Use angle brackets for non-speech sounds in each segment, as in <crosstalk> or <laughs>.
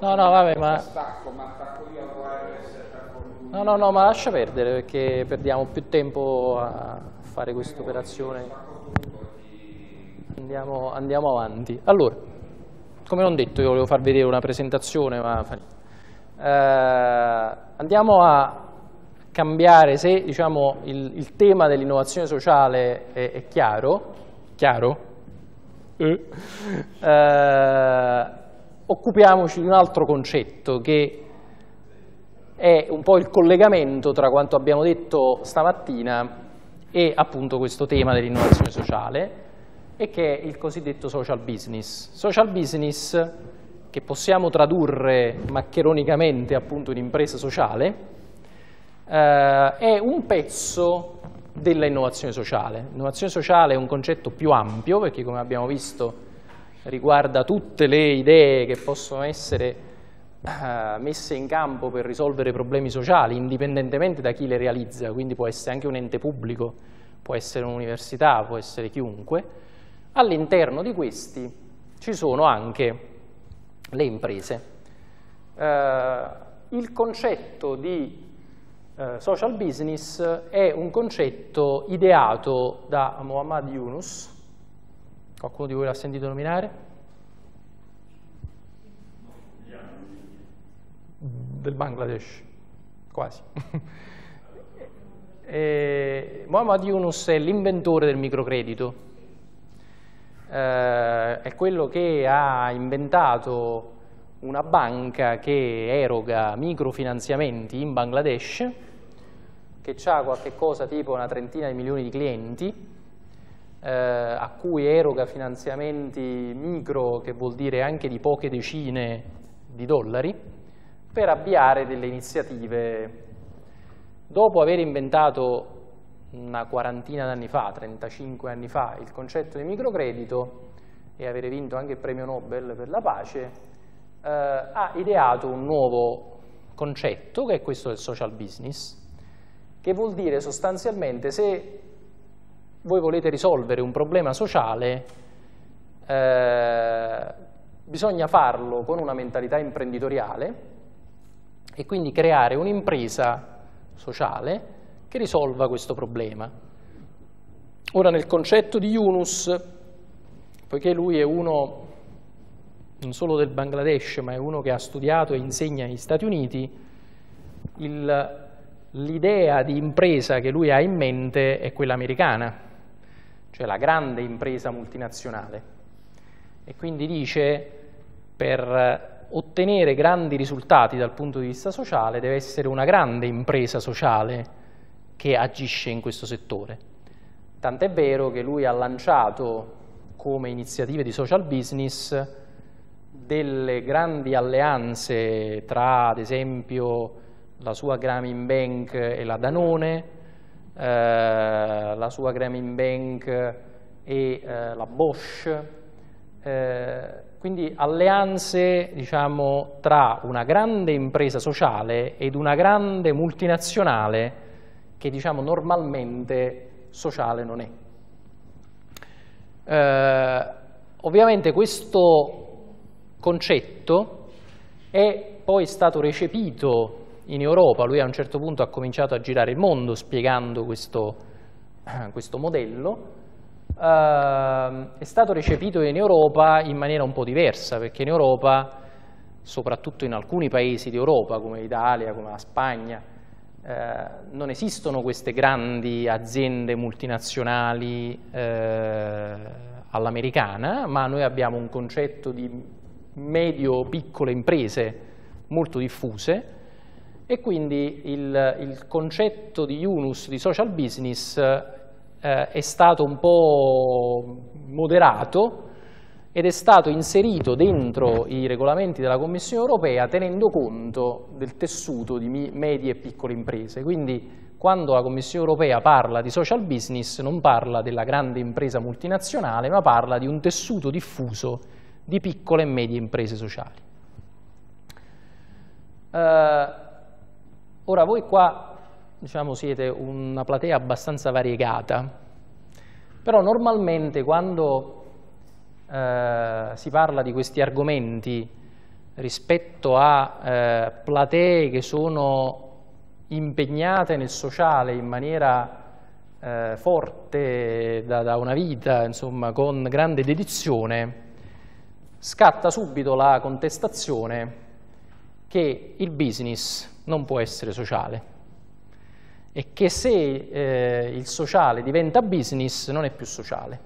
No, no, vabbè, ma... Stacco, ma attacco io lui. No, no, no, ma lascia perdere perché perdiamo più tempo a fare questa operazione. Andiamo, andiamo avanti. Allora, come ho detto, io volevo far vedere una presentazione, ma... Eh, andiamo a cambiare se diciamo, il, il tema dell'innovazione sociale è, è chiaro, chiaro? Eh. Eh, occupiamoci di un altro concetto che è un po' il collegamento tra quanto abbiamo detto stamattina e appunto questo tema dell'innovazione sociale e che è il cosiddetto social business. Social business che possiamo tradurre maccheronicamente appunto in impresa sociale eh, è un pezzo dell'innovazione sociale. L'innovazione sociale è un concetto più ampio perché come abbiamo visto riguarda tutte le idee che possono essere uh, messe in campo per risolvere problemi sociali, indipendentemente da chi le realizza, quindi può essere anche un ente pubblico, può essere un'università, può essere chiunque. All'interno di questi ci sono anche le imprese. Uh, il concetto di uh, social business è un concetto ideato da Muhammad Yunus, Qualcuno di voi l'ha sentito nominare? Del Bangladesh, quasi. <laughs> e Muhammad Yunus è l'inventore del microcredito, eh, è quello che ha inventato una banca che eroga microfinanziamenti in Bangladesh, che ha qualche cosa tipo una trentina di milioni di clienti, eh, a cui eroga finanziamenti micro, che vuol dire anche di poche decine di dollari, per avviare delle iniziative. Dopo aver inventato una quarantina d'anni fa, 35 anni fa, il concetto di microcredito e avere vinto anche il premio Nobel per la pace, eh, ha ideato un nuovo concetto, che è questo del social business, che vuol dire sostanzialmente se voi volete risolvere un problema sociale, eh, bisogna farlo con una mentalità imprenditoriale e quindi creare un'impresa sociale che risolva questo problema. Ora nel concetto di Yunus, poiché lui è uno non solo del Bangladesh, ma è uno che ha studiato e insegna negli Stati Uniti, l'idea di impresa che lui ha in mente è quella americana, cioè la grande impresa multinazionale. E quindi dice per ottenere grandi risultati dal punto di vista sociale deve essere una grande impresa sociale che agisce in questo settore. Tant'è vero che lui ha lanciato come iniziative di social business delle grandi alleanze tra ad esempio la sua Grameen Bank e la Danone, la sua Grameen Bank e eh, la Bosch, eh, quindi alleanze diciamo, tra una grande impresa sociale ed una grande multinazionale che diciamo, normalmente sociale non è. Eh, ovviamente questo concetto è poi stato recepito in Europa, lui a un certo punto ha cominciato a girare il mondo spiegando questo, <clears throat> questo modello, Uh, è stato recepito in Europa in maniera un po' diversa, perché in Europa, soprattutto in alcuni paesi d'Europa, come l'Italia, come la Spagna, uh, non esistono queste grandi aziende multinazionali uh, all'americana, ma noi abbiamo un concetto di medio-piccole imprese molto diffuse, e quindi il, il concetto di Yunus di social business eh, è stato un po' moderato ed è stato inserito dentro i regolamenti della Commissione europea tenendo conto del tessuto di medie e piccole imprese. Quindi quando la Commissione europea parla di social business non parla della grande impresa multinazionale, ma parla di un tessuto diffuso di piccole e medie imprese sociali. Uh, Ora voi qua diciamo, siete una platea abbastanza variegata, però normalmente quando eh, si parla di questi argomenti rispetto a eh, platee che sono impegnate nel sociale in maniera eh, forte da, da, una vita, insomma, con grande dedizione, scatta subito la contestazione che il business non può essere sociale e che se eh, il sociale diventa business non è più sociale.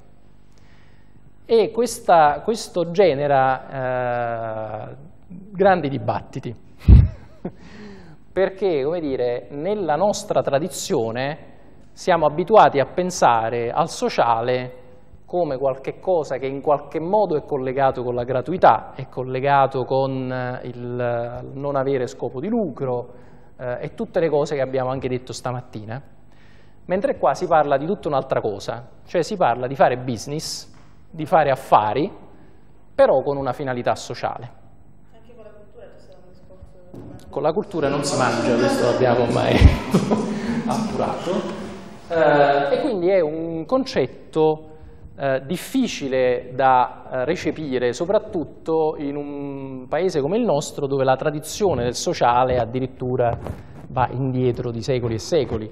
E questa, questo genera eh, grandi dibattiti, <laughs> perché come dire, nella nostra tradizione siamo abituati a pensare al sociale come qualche cosa che in qualche modo è collegato con la gratuità, è collegato con eh, il non avere scopo di lucro eh, e tutte le cose che abbiamo anche detto stamattina. Mentre qua si parla di tutta un'altra cosa, cioè si parla di fare business, di fare affari, però con una finalità sociale. Con la cultura non si mangia, questo l'abbiamo ormai <laughs> appurato. Eh, e quindi è un concetto eh, difficile da eh, recepire, soprattutto in un paese come il nostro, dove la tradizione del sociale addirittura va indietro di secoli e secoli,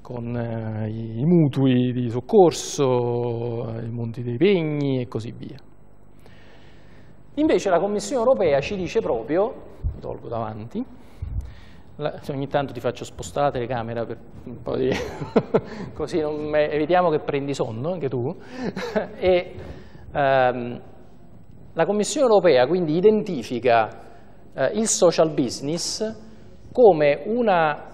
con eh, i mutui di soccorso, i monti dei pegni e così via. Invece la Commissione europea ci dice proprio tolgo davanti, ogni tanto ti faccio spostare la telecamera per un po' di... <laughs> così evitiamo che prendi sonno anche tu, <laughs> e ehm, la Commissione europea quindi identifica eh, il social business come una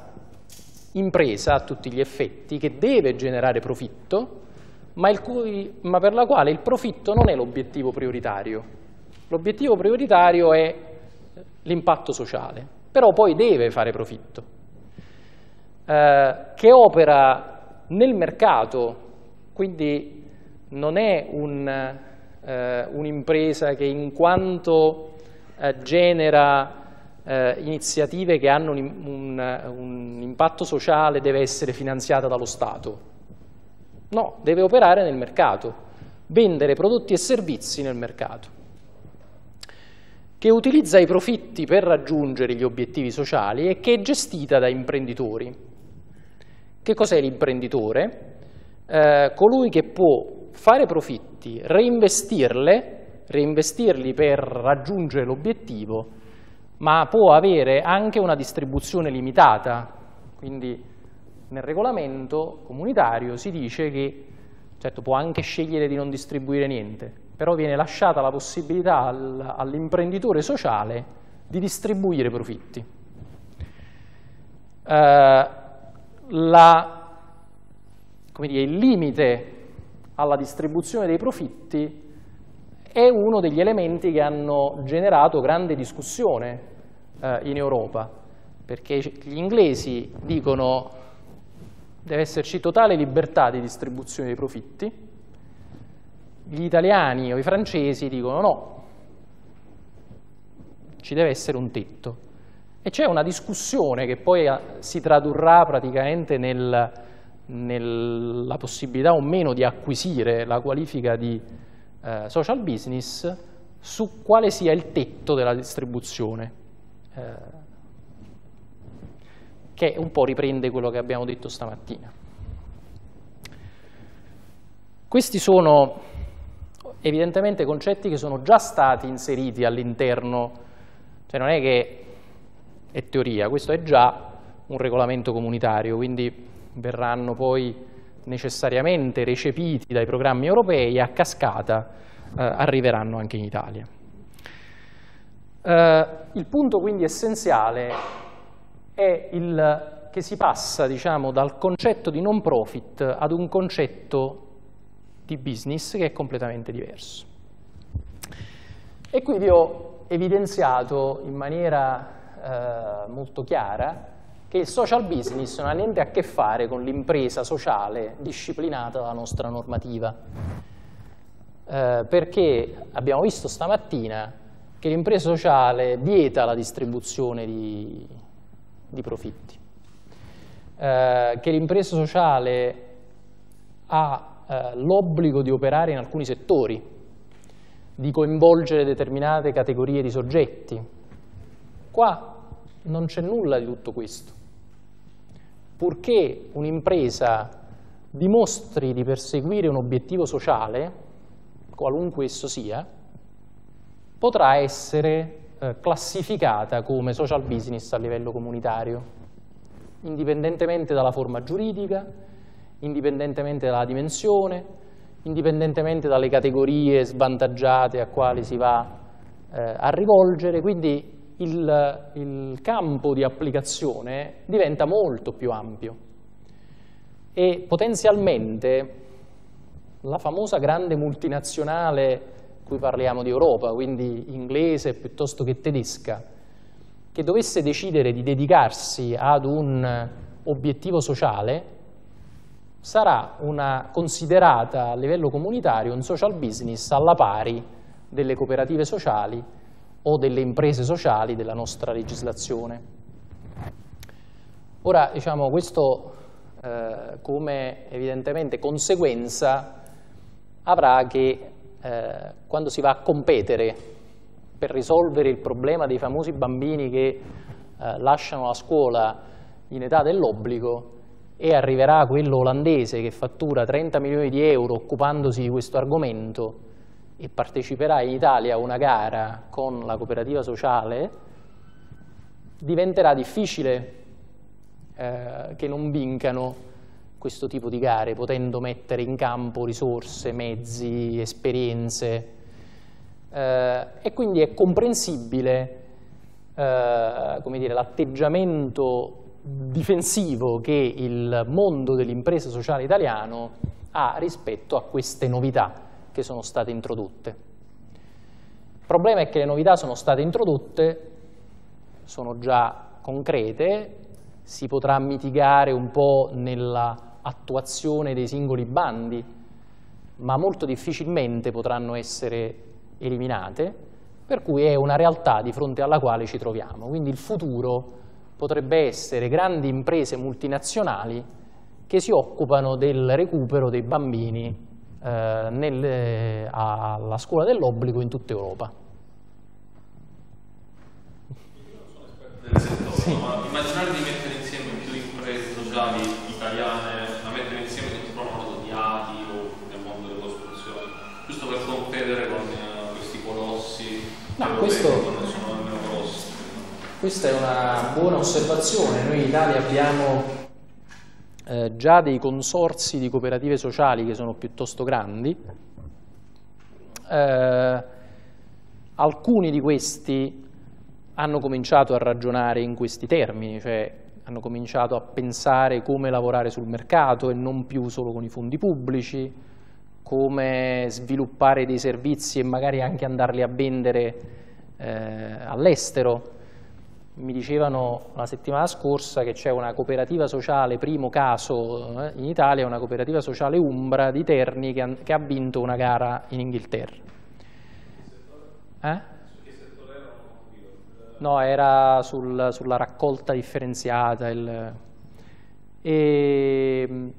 impresa a tutti gli effetti che deve generare profitto, ma, cui, ma per la quale il profitto non è l'obiettivo prioritario. L'obiettivo prioritario è l'impatto sociale, però poi deve fare profitto, eh, che opera nel mercato, quindi non è eh, un'impresa un che in quanto eh, genera eh, iniziative che hanno un, un, un impatto sociale deve essere finanziata dallo Stato. No, deve operare nel mercato, vendere prodotti e servizi nel mercato che utilizza i profitti per raggiungere gli obiettivi sociali e che è gestita da imprenditori. Che cos'è l'imprenditore? Eh, colui che può fare profitti, reinvestirle, reinvestirli per raggiungere l'obiettivo, ma può avere anche una distribuzione limitata. Quindi nel regolamento comunitario si dice che certo può anche scegliere di non distribuire niente, però viene lasciata la possibilità all'imprenditore sociale di distribuire profitti. Eh, la, dire, il limite alla distribuzione dei profitti è uno degli elementi che hanno generato grande discussione eh, in Europa, perché gli inglesi dicono deve esserci totale libertà di distribuzione dei profitti, gli italiani o i francesi dicono no, ci deve essere un tetto. E c'è una discussione che poi eh, si tradurrà praticamente nel, nella possibilità o meno di acquisire la qualifica di eh, social business su quale sia il tetto della distribuzione, eh, che un po' riprende quello che abbiamo detto stamattina. Questi sono evidentemente concetti che sono già stati inseriti all'interno, cioè non è che è teoria, questo è già un regolamento comunitario, quindi verranno poi necessariamente recepiti dai programmi europei e a cascata eh, arriveranno anche in Italia. Eh, il punto quindi essenziale è il, che si passa diciamo, dal concetto di non profit ad un concetto di business che è completamente diverso. E qui vi ho evidenziato in maniera eh, molto chiara che il social business non ha niente a che fare con l'impresa sociale disciplinata dalla nostra normativa. Eh, perché abbiamo visto stamattina che l'impresa sociale vieta la distribuzione di, di profitti, eh, che l'impresa sociale ha eh, l'obbligo di operare in alcuni settori, di coinvolgere determinate categorie di soggetti. Qua non c'è nulla di tutto questo. Purché un'impresa dimostri di perseguire un obiettivo sociale, qualunque esso sia, potrà essere eh, classificata come social business a livello comunitario, indipendentemente dalla forma giuridica, indipendentemente dalla dimensione, indipendentemente dalle categorie svantaggiate a quali si va eh, a rivolgere, quindi il, il campo di applicazione diventa molto più ampio. E potenzialmente la famosa grande multinazionale qui parliamo di Europa, quindi inglese piuttosto che tedesca, che dovesse decidere di dedicarsi ad un obiettivo sociale, sarà una, considerata a livello comunitario un social business alla pari delle cooperative sociali o delle imprese sociali della nostra legislazione. Ora, diciamo, questo eh, come evidentemente conseguenza avrà che eh, quando si va a competere per risolvere il problema dei famosi bambini che eh, lasciano la scuola in età dell'obbligo e arriverà quello olandese che fattura 30 milioni di euro occupandosi di questo argomento e parteciperà in Italia a una gara con la cooperativa sociale, diventerà difficile eh, che non vincano questo tipo di gare, potendo mettere in campo risorse, mezzi, esperienze. Eh, e quindi è comprensibile eh, l'atteggiamento difensivo che il mondo dell'impresa sociale italiano ha rispetto a queste novità che sono state introdotte. Il problema è che le novità sono state introdotte, sono già concrete, si potrà mitigare un po' nell'attuazione dei singoli bandi, ma molto difficilmente potranno essere eliminate, per cui è una realtà di fronte alla quale ci troviamo. Quindi il futuro potrebbe essere grandi imprese multinazionali che si occupano del recupero dei bambini eh, nel, alla scuola dell'obbligo in tutta Europa. Del settore, sì. ma immaginare di mettere insieme più imprese sociali italiane, da mettere insieme che trovano di ATI o nel mondo delle costruzioni, giusto per competere con uh, questi colossi no, questo, questa è una buona osservazione. Noi in Italia abbiamo eh, già dei consorsi di cooperative sociali che sono piuttosto grandi. Eh, alcuni di questi hanno cominciato a ragionare in questi termini, cioè hanno cominciato a pensare come lavorare sul mercato e non più solo con i fondi pubblici, come sviluppare dei servizi e magari anche andarli a vendere eh, all'estero mi dicevano la settimana scorsa che c'è una cooperativa sociale, primo caso eh, in Italia, una cooperativa sociale Umbra di Terni che ha, che ha vinto una gara in Inghilterra. Eh? No, era sul, sulla raccolta differenziata. Il, e,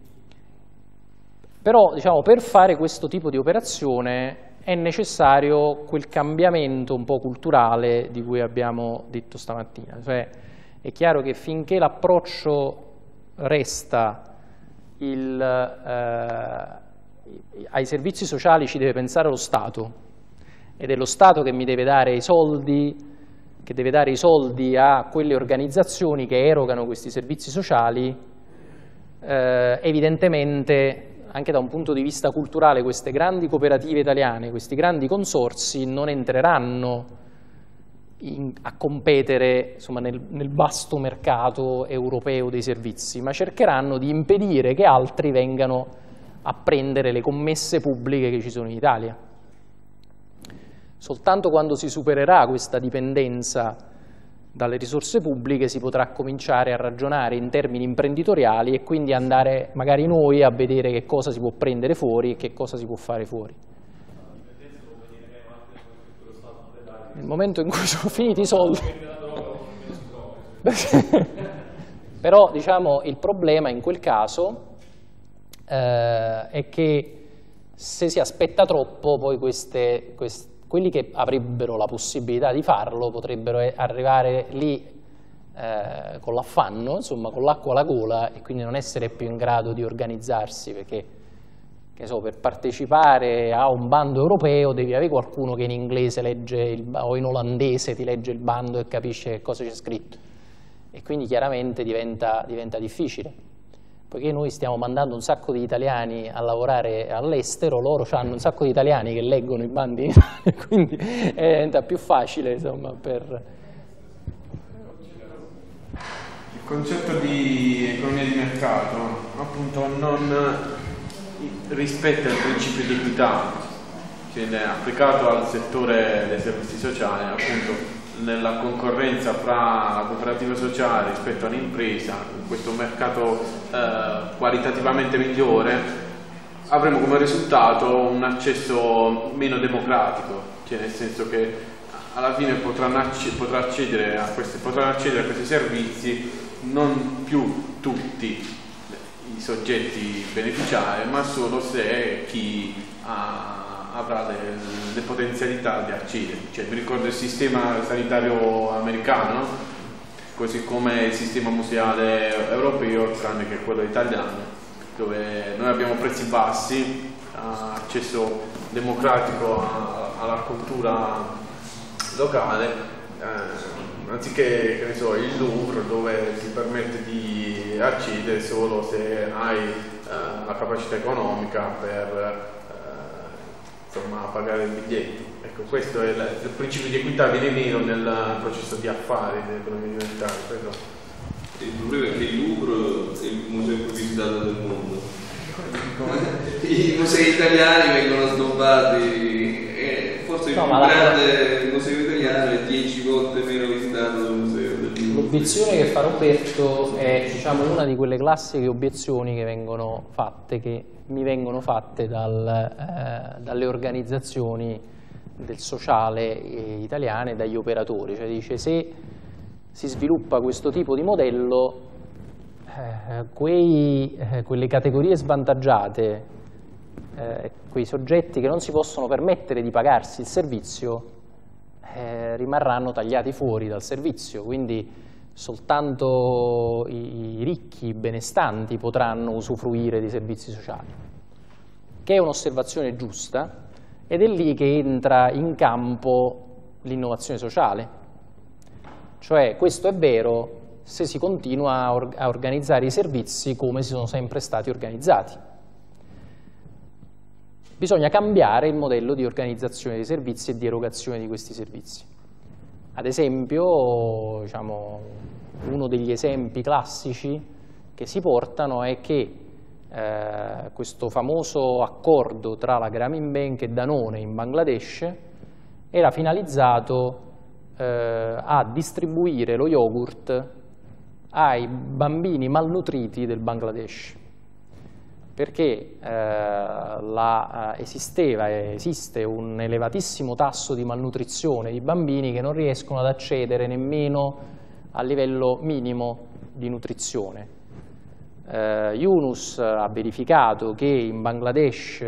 però diciamo, per fare questo tipo di operazione è necessario quel cambiamento un po' culturale di cui abbiamo detto stamattina. Cioè, è chiaro che finché l'approccio resta il, eh, ai servizi sociali ci deve pensare lo Stato ed è lo Stato che mi deve dare i soldi, che deve dare i soldi a quelle organizzazioni che erogano questi servizi sociali, eh, evidentemente anche da un punto di vista culturale queste grandi cooperative italiane, questi grandi consorsi non entreranno in, a competere insomma, nel, nel vasto mercato europeo dei servizi, ma cercheranno di impedire che altri vengano a prendere le commesse pubbliche che ci sono in Italia. Soltanto quando si supererà questa dipendenza dalle risorse pubbliche si potrà cominciare a ragionare in termini imprenditoriali e quindi andare magari noi a vedere che cosa si può prendere fuori e che cosa si può fare fuori. Nel momento in cui <laughs> sono finiti i soldi. <laughs> Però diciamo, il problema in quel caso eh, è che se si aspetta troppo poi queste, queste quelli che avrebbero la possibilità di farlo potrebbero arrivare lì eh, con l'affanno, insomma con l'acqua alla gola e quindi non essere più in grado di organizzarsi perché so, per partecipare a un bando europeo devi avere qualcuno che in inglese il, o in olandese ti legge il bando e capisce che cosa c'è scritto. E quindi chiaramente diventa, diventa difficile poiché noi stiamo mandando un sacco di italiani a lavorare all'estero, loro hanno un sacco di italiani che leggono i bandi in Italia, <laughs> quindi diventa più facile insomma, per... Il concetto di economia di mercato appunto non rispetta il principio di equità viene applicato al settore dei servizi sociali, appunto nella concorrenza fra la cooperativa sociale rispetto all'impresa, in questo mercato eh, qualitativamente migliore, avremo come risultato un accesso meno democratico, cioè nel senso che alla fine potranno, acc potrà accedere, questi, potranno accedere a questi servizi non più tutti i soggetti beneficiari, ma solo se chi ha avrà le, le potenzialità di accedere. Cioè, mi ricordo il sistema sanitario americano, così come il sistema museale europeo, tranne che quello italiano, dove noi abbiamo prezzi bassi, accesso democratico alla cultura locale, eh, anziché so, il Louvre dove ti permette di accedere solo se hai eh, la capacità economica per insomma, a pagare il biglietto. Ecco, questo è il, il principio di equità viene meno nel processo di affari dell'economia diventale. Il problema è che il Louvre è il museo più visitato del mondo. I musei italiani vengono snobbati e forse no, il più grande la... museo italiano è 10 volte meno visitato del museo L'obiezione che fa Roberto è diciamo, una di quelle classiche obiezioni che vengono fatte, che mi vengono fatte dal, eh, dalle organizzazioni del sociale eh, italiane, dagli operatori, cioè dice se si sviluppa questo tipo di modello, eh, quei, eh, quelle categorie svantaggiate, eh, quei soggetti che non si possono permettere di pagarsi il servizio, eh, rimarranno tagliati fuori dal servizio, quindi soltanto i ricchi, i benestanti potranno usufruire di servizi sociali, che è un'osservazione giusta ed è lì che entra in campo l'innovazione sociale. Cioè questo è vero se si continua a, or a organizzare i servizi come si sono sempre stati organizzati. Bisogna cambiare il modello di organizzazione dei servizi e di erogazione di questi servizi. Ad esempio, diciamo, uno degli esempi classici che si portano è che eh, questo famoso accordo tra la Grameen Bank e Danone in Bangladesh era finalizzato eh, a distribuire lo yogurt ai bambini malnutriti del Bangladesh perché eh, la, eh, esisteva esiste un elevatissimo tasso di malnutrizione di bambini che non riescono ad accedere nemmeno a livello minimo di nutrizione. Eh, Yunus ha verificato che in Bangladesh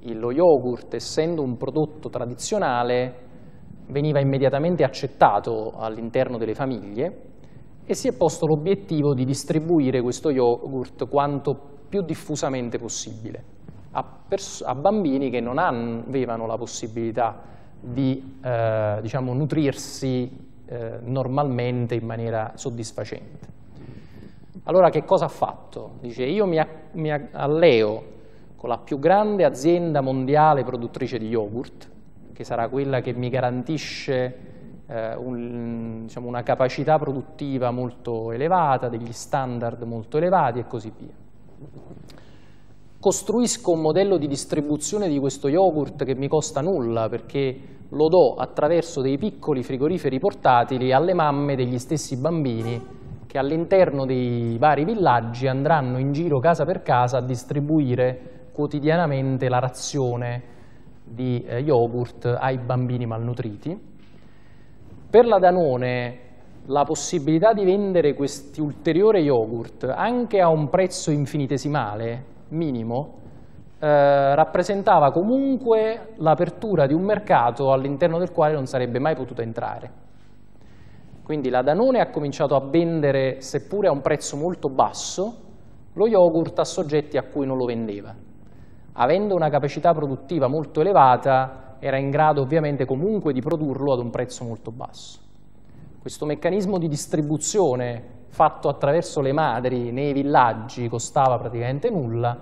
lo yogurt, essendo un prodotto tradizionale, veniva immediatamente accettato all'interno delle famiglie e si è posto l'obiettivo di distribuire questo yogurt quanto più diffusamente possibile a, a bambini che non avevano la possibilità di eh, diciamo, nutrirsi eh, normalmente in maniera soddisfacente. Allora che cosa ha fatto? Dice io mi, mi alleo con la più grande azienda mondiale produttrice di yogurt, che sarà quella che mi garantisce eh, un, diciamo, una capacità produttiva molto elevata, degli standard molto elevati e così via costruisco un modello di distribuzione di questo yogurt che mi costa nulla perché lo do attraverso dei piccoli frigoriferi portatili alle mamme degli stessi bambini che all'interno dei vari villaggi andranno in giro casa per casa a distribuire quotidianamente la razione di eh, yogurt ai bambini malnutriti. Per la Danone la possibilità di vendere questi ulteriori yogurt anche a un prezzo infinitesimale, minimo, eh, rappresentava comunque l'apertura di un mercato all'interno del quale non sarebbe mai potuto entrare. Quindi la Danone ha cominciato a vendere, seppure a un prezzo molto basso, lo yogurt a soggetti a cui non lo vendeva. Avendo una capacità produttiva molto elevata, era in grado ovviamente comunque di produrlo ad un prezzo molto basso. Questo meccanismo di distribuzione fatto attraverso le madri nei villaggi costava praticamente nulla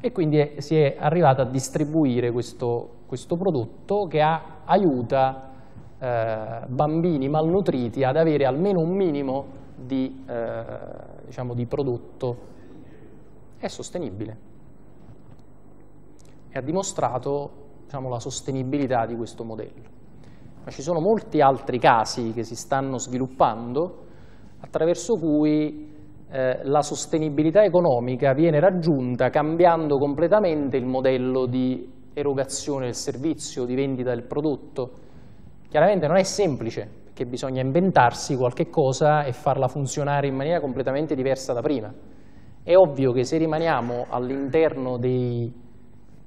e quindi si è arrivato a distribuire questo, questo prodotto che ha, aiuta eh, bambini malnutriti ad avere almeno un minimo di, eh, diciamo, di prodotto è sostenibile e ha dimostrato diciamo, la sostenibilità di questo modello. Ma ci sono molti altri casi che si stanno sviluppando attraverso cui eh, la sostenibilità economica viene raggiunta cambiando completamente il modello di erogazione del servizio, di vendita del prodotto. Chiaramente non è semplice, perché bisogna inventarsi qualche cosa e farla funzionare in maniera completamente diversa da prima. È ovvio che se rimaniamo all'interno dei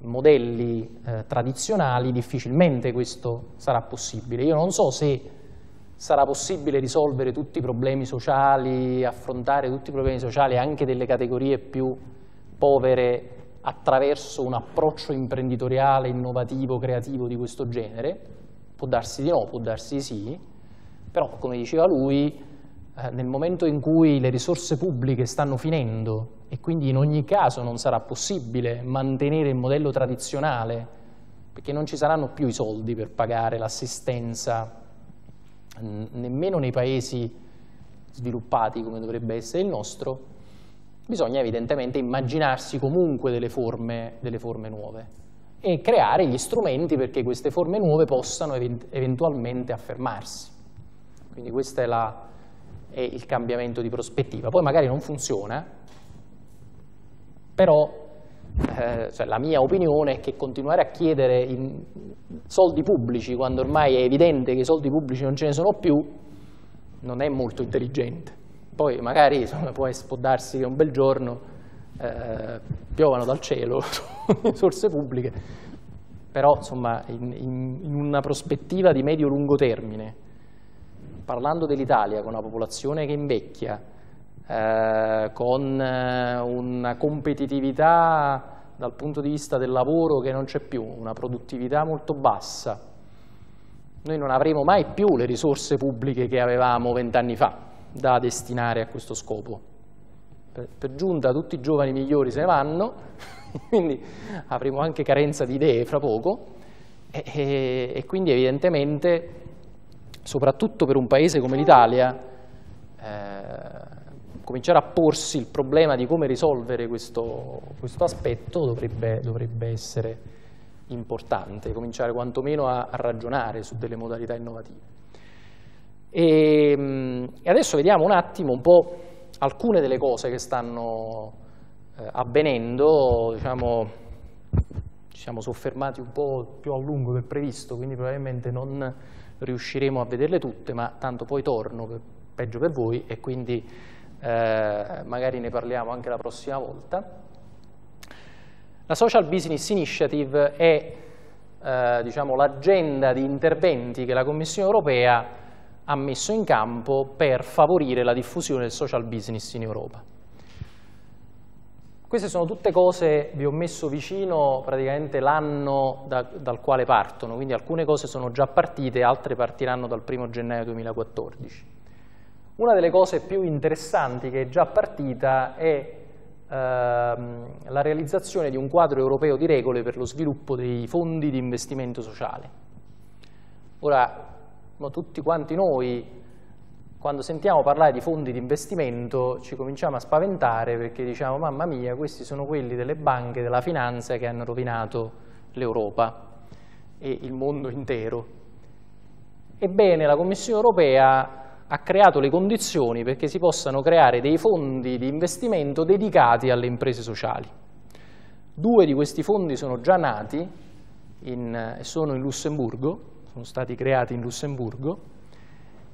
modelli eh, tradizionali difficilmente questo sarà possibile. Io non so se sarà possibile risolvere tutti i problemi sociali, affrontare tutti i problemi sociali anche delle categorie più povere attraverso un approccio imprenditoriale, innovativo, creativo di questo genere. Può darsi di no, può darsi di sì, però come diceva lui, eh, nel momento in cui le risorse pubbliche stanno finendo e quindi in ogni caso non sarà possibile mantenere il modello tradizionale perché non ci saranno più i soldi per pagare l'assistenza nemmeno nei paesi sviluppati come dovrebbe essere il nostro, bisogna evidentemente immaginarsi comunque delle forme, delle forme nuove e creare gli strumenti perché queste forme nuove possano eventualmente affermarsi. Quindi questo è, è il cambiamento di prospettiva. Poi magari non funziona, però eh, cioè la mia opinione è che continuare a chiedere soldi pubblici quando ormai è evidente che i soldi pubblici non ce ne sono più non è molto intelligente. Poi magari insomma, può, darsi che un bel giorno eh, piovano dal cielo <laughs> risorse pubbliche, però insomma in, in, in una prospettiva di medio-lungo termine, parlando dell'Italia con una popolazione che invecchia, eh, con eh, una competitività dal punto di vista del lavoro che non c'è più, una produttività molto bassa, noi non avremo mai più le risorse pubbliche che avevamo vent'anni fa da destinare a questo scopo. Per, per, giunta tutti i giovani migliori se ne vanno, <laughs> quindi avremo anche carenza di idee fra poco e, e, e quindi evidentemente, soprattutto per un paese come l'Italia, eh, cominciare a porsi il problema di come risolvere questo, questo aspetto dovrebbe, dovrebbe, essere importante, cominciare quantomeno a, a, ragionare su delle modalità innovative. E, ehm, e, adesso vediamo un attimo un po' alcune delle cose che stanno eh, avvenendo, diciamo, ci siamo soffermati un po' più a lungo del previsto, quindi probabilmente non riusciremo a vederle tutte, ma tanto poi torno, peggio per voi, e quindi eh, magari ne parliamo anche la prossima volta. La Social Business Initiative è eh, diciamo, l'agenda di interventi che la Commissione europea ha messo in campo per favorire la diffusione del social business in Europa. Queste sono tutte cose, vi ho messo vicino praticamente l'anno da, dal quale partono, quindi alcune cose sono già partite, altre partiranno dal 1 gennaio 2014. Una delle cose più interessanti che è già partita è ehm, la realizzazione di un quadro europeo di regole per lo sviluppo dei fondi di investimento sociale. Ora, tutti quanti noi, quando sentiamo parlare di fondi di investimento, ci cominciamo a spaventare perché diciamo, mamma mia, questi sono quelli delle banche, della finanza che hanno rovinato l'Europa e il mondo intero. Ebbene, la Commissione europea ha creato le condizioni perché si possano creare dei fondi di investimento dedicati alle imprese sociali. Due di questi fondi sono già nati e sono in Lussemburgo, sono stati creati in Lussemburgo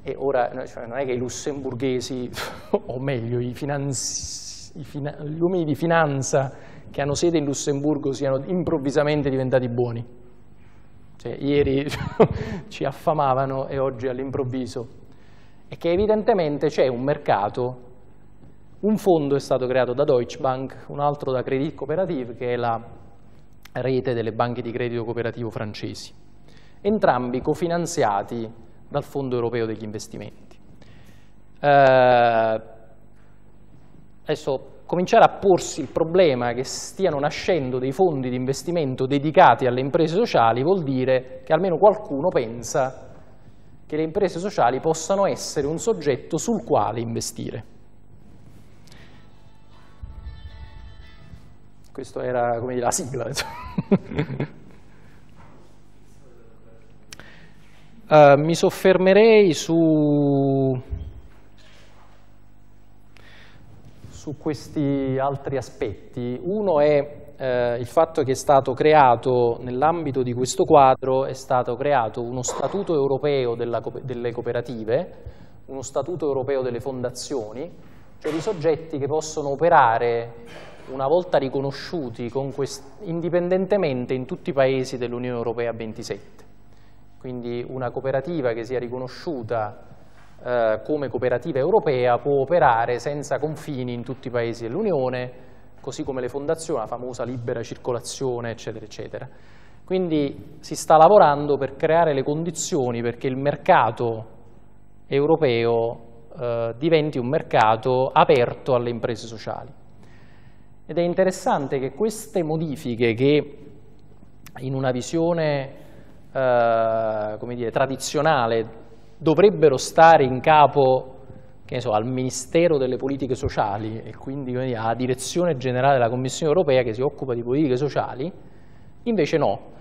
e ora cioè, non è che i lussemburghesi, <laughs> o meglio i, finanzi, i fina, gli uomini di finanza che hanno sede in Lussemburgo siano improvvisamente diventati buoni. Cioè, ieri <laughs> ci affamavano e oggi all'improvviso. E che evidentemente c'è un mercato, un fondo è stato creato da Deutsche Bank, un altro da Credit Cooperative, che è la rete delle banche di credito cooperativo francesi, entrambi cofinanziati dal Fondo Europeo degli Investimenti. Eh, adesso cominciare a porsi il problema che stiano nascendo dei fondi di investimento dedicati alle imprese sociali vuol dire che almeno qualcuno pensa che le imprese sociali possano essere un soggetto sul quale investire. Questa era come dire, la sigla. uh, <laughs> mi soffermerei su su questi altri aspetti. Uno è eh, il fatto che è stato creato, nell'ambito di questo quadro, è stato creato uno statuto europeo della, delle cooperative, uno statuto europeo delle fondazioni, cioè di soggetti che possono operare una volta riconosciuti indipendentemente in tutti i paesi dell'Unione Europea 27. Quindi una cooperativa che sia riconosciuta eh, come cooperativa europea può operare senza confini in tutti i paesi dell'Unione, così come le fondazioni, la famosa libera circolazione, eccetera, eccetera. Quindi si sta lavorando per creare le condizioni perché il mercato europeo eh, diventi un mercato aperto alle imprese sociali. Ed è interessante che queste modifiche che in una visione eh, dire, tradizionale dovrebbero stare in capo so, al Ministero delle Politiche Sociali e quindi alla Direzione Generale della Commissione Europea che si occupa di politiche sociali, invece no,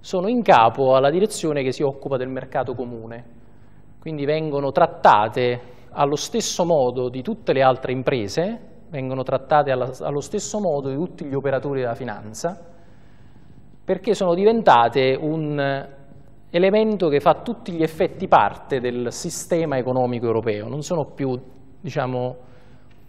sono in capo alla direzione che si occupa del mercato comune. Quindi vengono trattate allo stesso modo di tutte le altre imprese, vengono trattate allo stesso modo di tutti gli operatori della finanza, perché sono diventate un elemento che fa tutti gli effetti parte del sistema economico europeo, non sono più diciamo,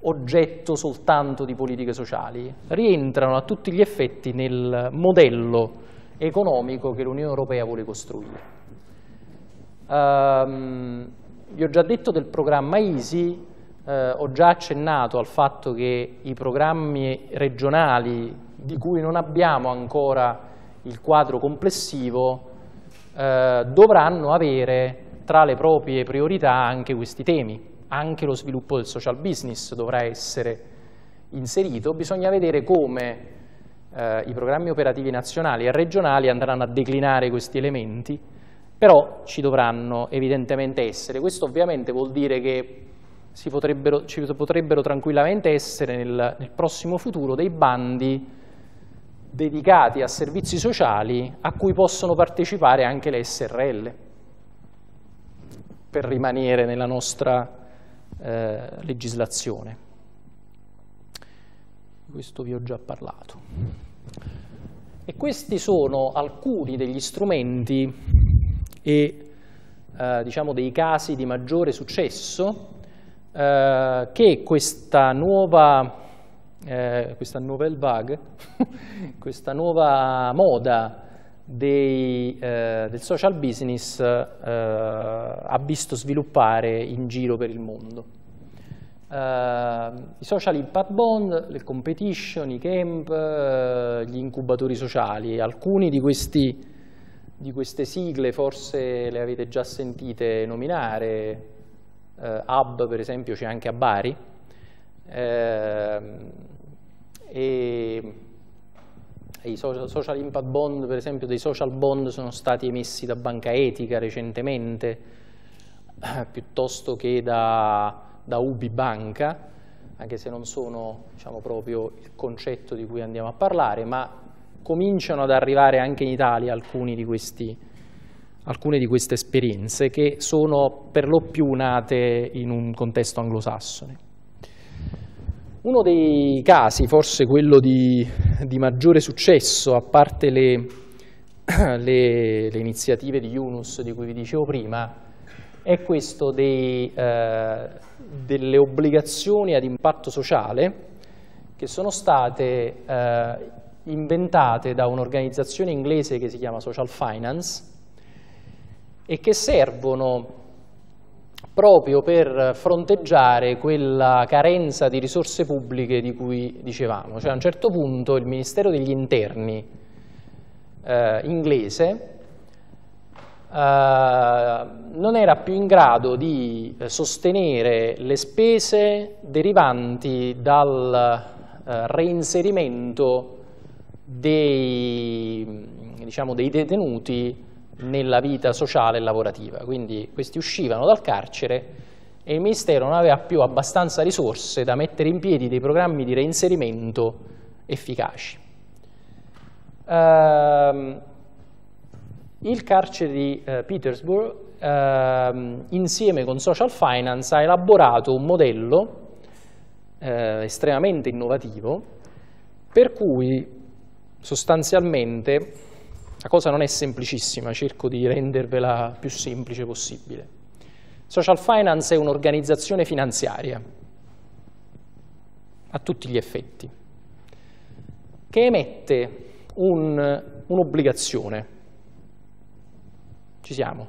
oggetto soltanto di politiche sociali, rientrano a tutti gli effetti nel modello economico che l'Unione Europea vuole costruire. Um, vi ho già detto del programma EASY, eh, ho già accennato al fatto che i programmi regionali di cui non abbiamo ancora il quadro complessivo eh, dovranno avere tra le proprie priorità anche questi temi, anche lo sviluppo del social business dovrà essere inserito, bisogna vedere come eh, i programmi operativi nazionali e regionali andranno a declinare questi elementi, però ci dovranno evidentemente essere. Questo ovviamente vuol dire che potrebbero, ci potrebbero tranquillamente essere nel, nel prossimo futuro dei bandi dedicati a servizi sociali a cui possono partecipare anche le SRL, per rimanere nella nostra eh, legislazione. Questo vi ho già parlato. E questi sono alcuni degli strumenti e eh, diciamo dei casi di maggiore successo eh, che questa nuova eh, questa nouvelle vague, <laughs> questa nuova moda dei, eh, del social business eh, ha visto sviluppare in giro per il mondo. Uh, I social impact bond, le competition, i camp, uh, gli incubatori sociali, alcuni di, questi, di, queste sigle forse le avete già sentite nominare, uh, Hub per esempio c'è anche a Bari, e, i social impact bond, per esempio dei social bond sono stati emessi da Banca Etica recentemente, <clears throat> piuttosto che da, da Ubi Banca, anche se non sono diciamo, proprio il concetto di cui andiamo a parlare, ma cominciano ad arrivare anche in Italia di questi, alcune di queste esperienze che sono per lo più nate in un contesto anglosassone. Uno dei casi, forse quello di, di maggiore successo, a parte le, <clears throat> le, le, iniziative di Yunus di cui vi dicevo prima, è questo dei, eh, delle obbligazioni ad impatto sociale che sono state eh, inventate da un'organizzazione inglese che si chiama Social Finance e che servono proprio per fronteggiare quella carenza di risorse pubbliche di cui dicevamo. Cioè a un certo punto il Ministero degli Interni eh, inglese eh, non era più in grado di sostenere le spese derivanti dal eh, reinserimento dei, diciamo, dei detenuti nella vita sociale e lavorativa. Quindi questi uscivano dal carcere e il Ministero non aveva più abbastanza risorse da mettere in piedi dei programmi di reinserimento efficaci. Uh, il carcere di uh, Petersburg, uh, insieme con Social Finance, ha elaborato un modello eh, estremamente innovativo per cui sostanzialmente la cosa non è semplicissima, cerco di rendervela più semplice possibile. Social Finance è un'organizzazione finanziaria, a tutti gli effetti, che emette un'obbligazione. Un Ci siamo?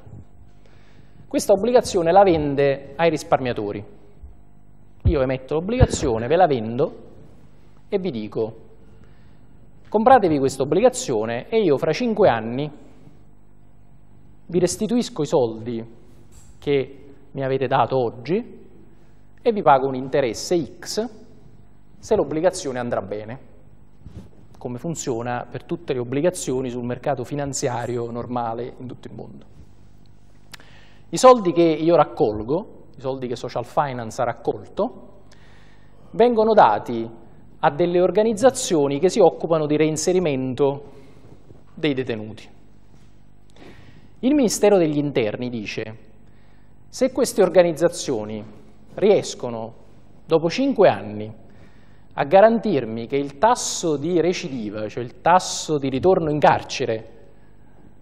Questa obbligazione la vende ai risparmiatori. Io emetto l'obbligazione, ve la vendo e vi dico compratevi questa obbligazione e io fra cinque anni vi restituisco i soldi che mi avete dato oggi e vi pago un interesse X se l'obbligazione andrà bene, come funziona per tutte le obbligazioni sul mercato finanziario normale in tutto il mondo. I soldi che io raccolgo, i soldi che Social Finance ha raccolto, vengono dati a delle organizzazioni che si occupano di reinserimento dei detenuti. Il Ministero degli Interni dice se queste organizzazioni riescono dopo cinque anni a garantirmi che il tasso di recidiva, cioè il tasso di ritorno in carcere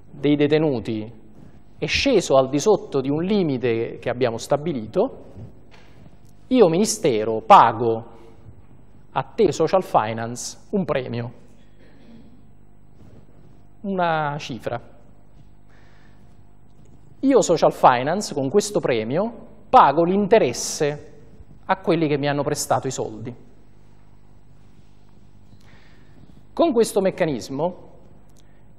dei detenuti è sceso al di sotto di un limite che abbiamo stabilito, io Ministero pago a te social finance un premio, una cifra. Io social finance con questo premio pago l'interesse a quelli che mi hanno prestato i soldi. Con questo meccanismo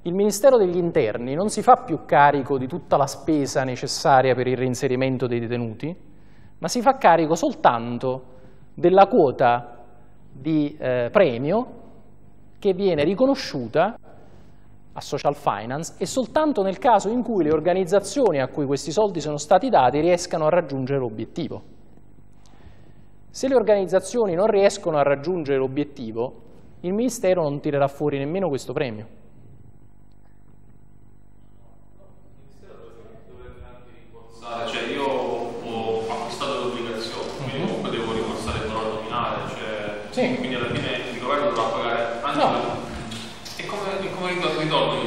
il Ministero degli Interni non si fa più carico di tutta la spesa necessaria per il reinserimento dei detenuti, ma si fa carico soltanto della quota di eh, premio che viene riconosciuta a social finance e soltanto nel caso in cui le organizzazioni a cui questi soldi sono stati dati riescano a raggiungere l'obiettivo. Se le organizzazioni non riescono a raggiungere l'obiettivo, il Ministero non tirerà fuori nemmeno questo premio. Sì. Quindi alla fine il governo dovrà pagare anche no. E come, e come ritorno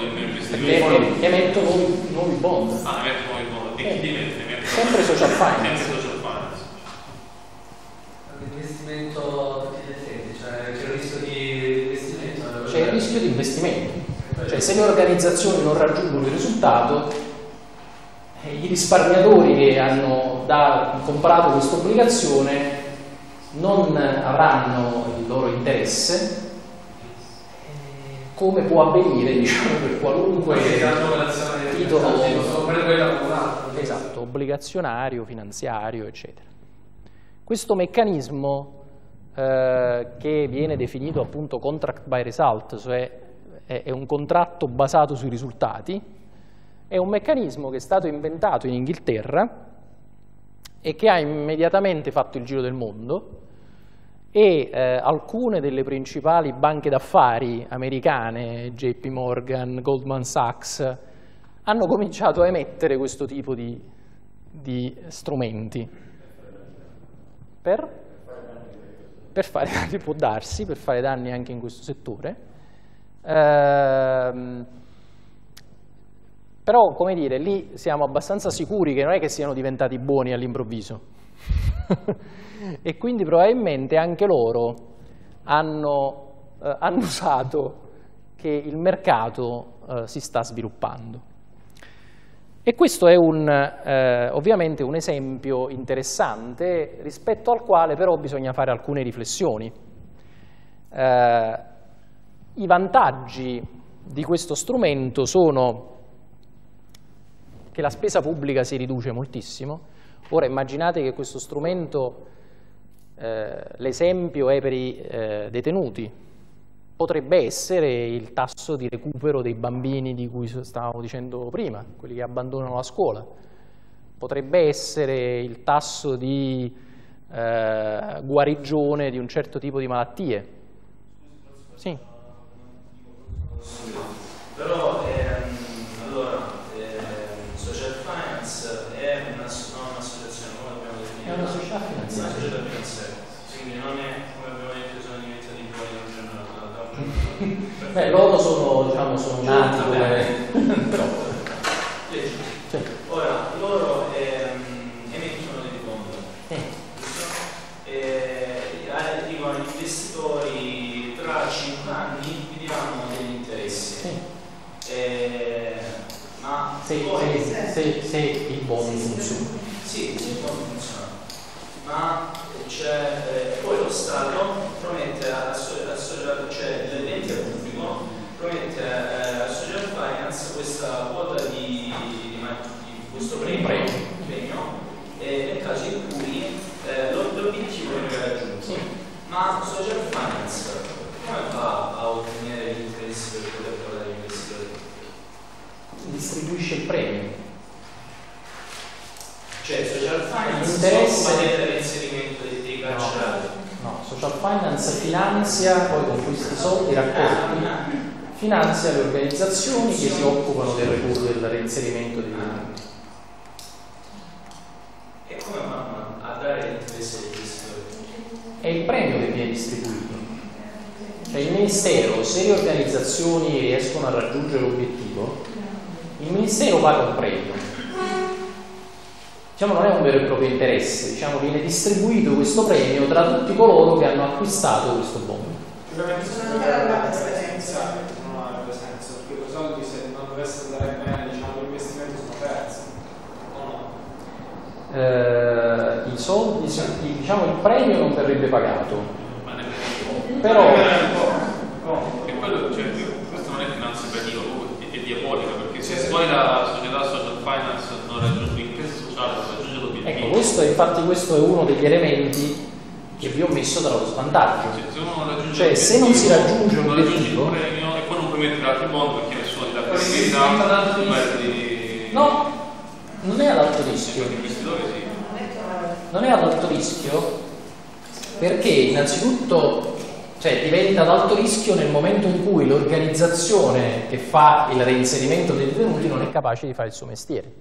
investimenti? Emetto nuovi, nuovi bond. Ah, emetto nuovi bond. E chi li emette? Sempre social <laughs> finance. Sempre social finance. L'investimento cioè c'è il rischio di investimento? C'è il rischio di investimento. Cioè se le organizzazioni non raggiungono il risultato, eh, i risparmiatori che hanno da, comprato questa obbligazione non avranno il loro interesse come può avvenire diciamo, per qualunque titolo esatto, obbligazionario, finanziario, eccetera. Questo meccanismo eh, che viene definito appunto contract by result, cioè è, è un contratto basato sui risultati, è un meccanismo che è stato inventato in Inghilterra e che ha immediatamente fatto il giro del mondo e eh, alcune delle principali banche d'affari americane, JP Morgan, Goldman Sachs, hanno cominciato a emettere questo tipo di, di strumenti. Per? Per fare <laughs> danni, può darsi, per fare danni anche in questo settore. Ehm, però, come dire, lì siamo abbastanza sicuri che non è che siano diventati buoni all'improvviso. <laughs> e quindi probabilmente anche loro hanno eh, annusato <laughs> che il mercato eh, si sta sviluppando. E questo è un, eh, ovviamente un esempio interessante rispetto al quale però bisogna fare alcune riflessioni. Eh, I vantaggi di questo strumento sono che la spesa pubblica si riduce moltissimo. Ora immaginate che questo strumento, eh, l'esempio è per i eh, detenuti, potrebbe essere il tasso di recupero dei bambini di cui stavamo dicendo prima, quelli che abbandonano la scuola, potrebbe essere il tasso di eh, guarigione di un certo tipo di malattie. Sì. Però ehm, allora ehm, social finance è una, non un'associazione, come abbiamo definito? È una società Una finanziaria. società finanziaria, quindi non è come abbiamo detto sono diventati i buoni in generale. Beh, loro sono, diciamo, sono nati come... sì. Ora, loro ehm, emettono dei bond, Sì. giusto? E, eh, dicono agli investitori tra 5 anni vi diamo degli interessi. Sì. Eh, ma Se, poi se- se- se il bond funziona. sì, il bond funziona. Ma c'è, eh, poi lo Stato promette so- alla società, cioè l'ente promette eh, social finance questa quota di, di di questo premio, Premio. eh, nel caso in cui eh, lo- l'obiettivo viene raggiunto. Ma social finance come fa a ottenere gli interessi per poter pagare gli investitori? Distribuisce il premio. Cioè social finance L'interesse- si occupa dell'inserimento dei, dei carcerati. No, social finance finanzia, poi con questi soldi raccolti, finanzia le organizzazioni che si occupano del recupero del reinserimento dei detenuti. E come fanno a dare l'interesse degli investitori? È il premio che viene distribuito. Cioè il Ministero, se le organizzazioni riescono a raggiungere l'obiettivo, il Ministero paga un premio. Diciamo non è un vero e proprio interesse, diciamo viene distribuito questo premio tra tutti coloro che hanno acquistato questo bond. Ovviamente Sono non ancora avrebbe una senso, esperienza. non avrebbe senso, perché quei soldi se non dovesse andare bene, diciamo, l'investimento sono persi. O no? Eh, I soldi, il- diciamo il premio non verrebbe pagato, Ma però E quello, cioè, questo non è finanza operativa, proprio è, è diabolica, perché se poi la società social finance non raggiunge l'impresa sociale, non raggiunge l'obiettivo, ecco, questo, è- infatti questo è uno degli elementi che vi ho messo dallo svantaggio. cioè, se uno non raggiunge Cioè, se non si raggiunge non raggiunge l'obiettivo- il premio e poi non puoi mettere altri bond perché nessuno ti dà credibilità, tu perdi No, non è ad alto rischio. Non è ad alto rischio perché innanzitutto cioè, diventa ad alto rischio nel momento in cui l'organizzazione che fa il reinserimento dei detenuti non è capace di fare il suo mestiere.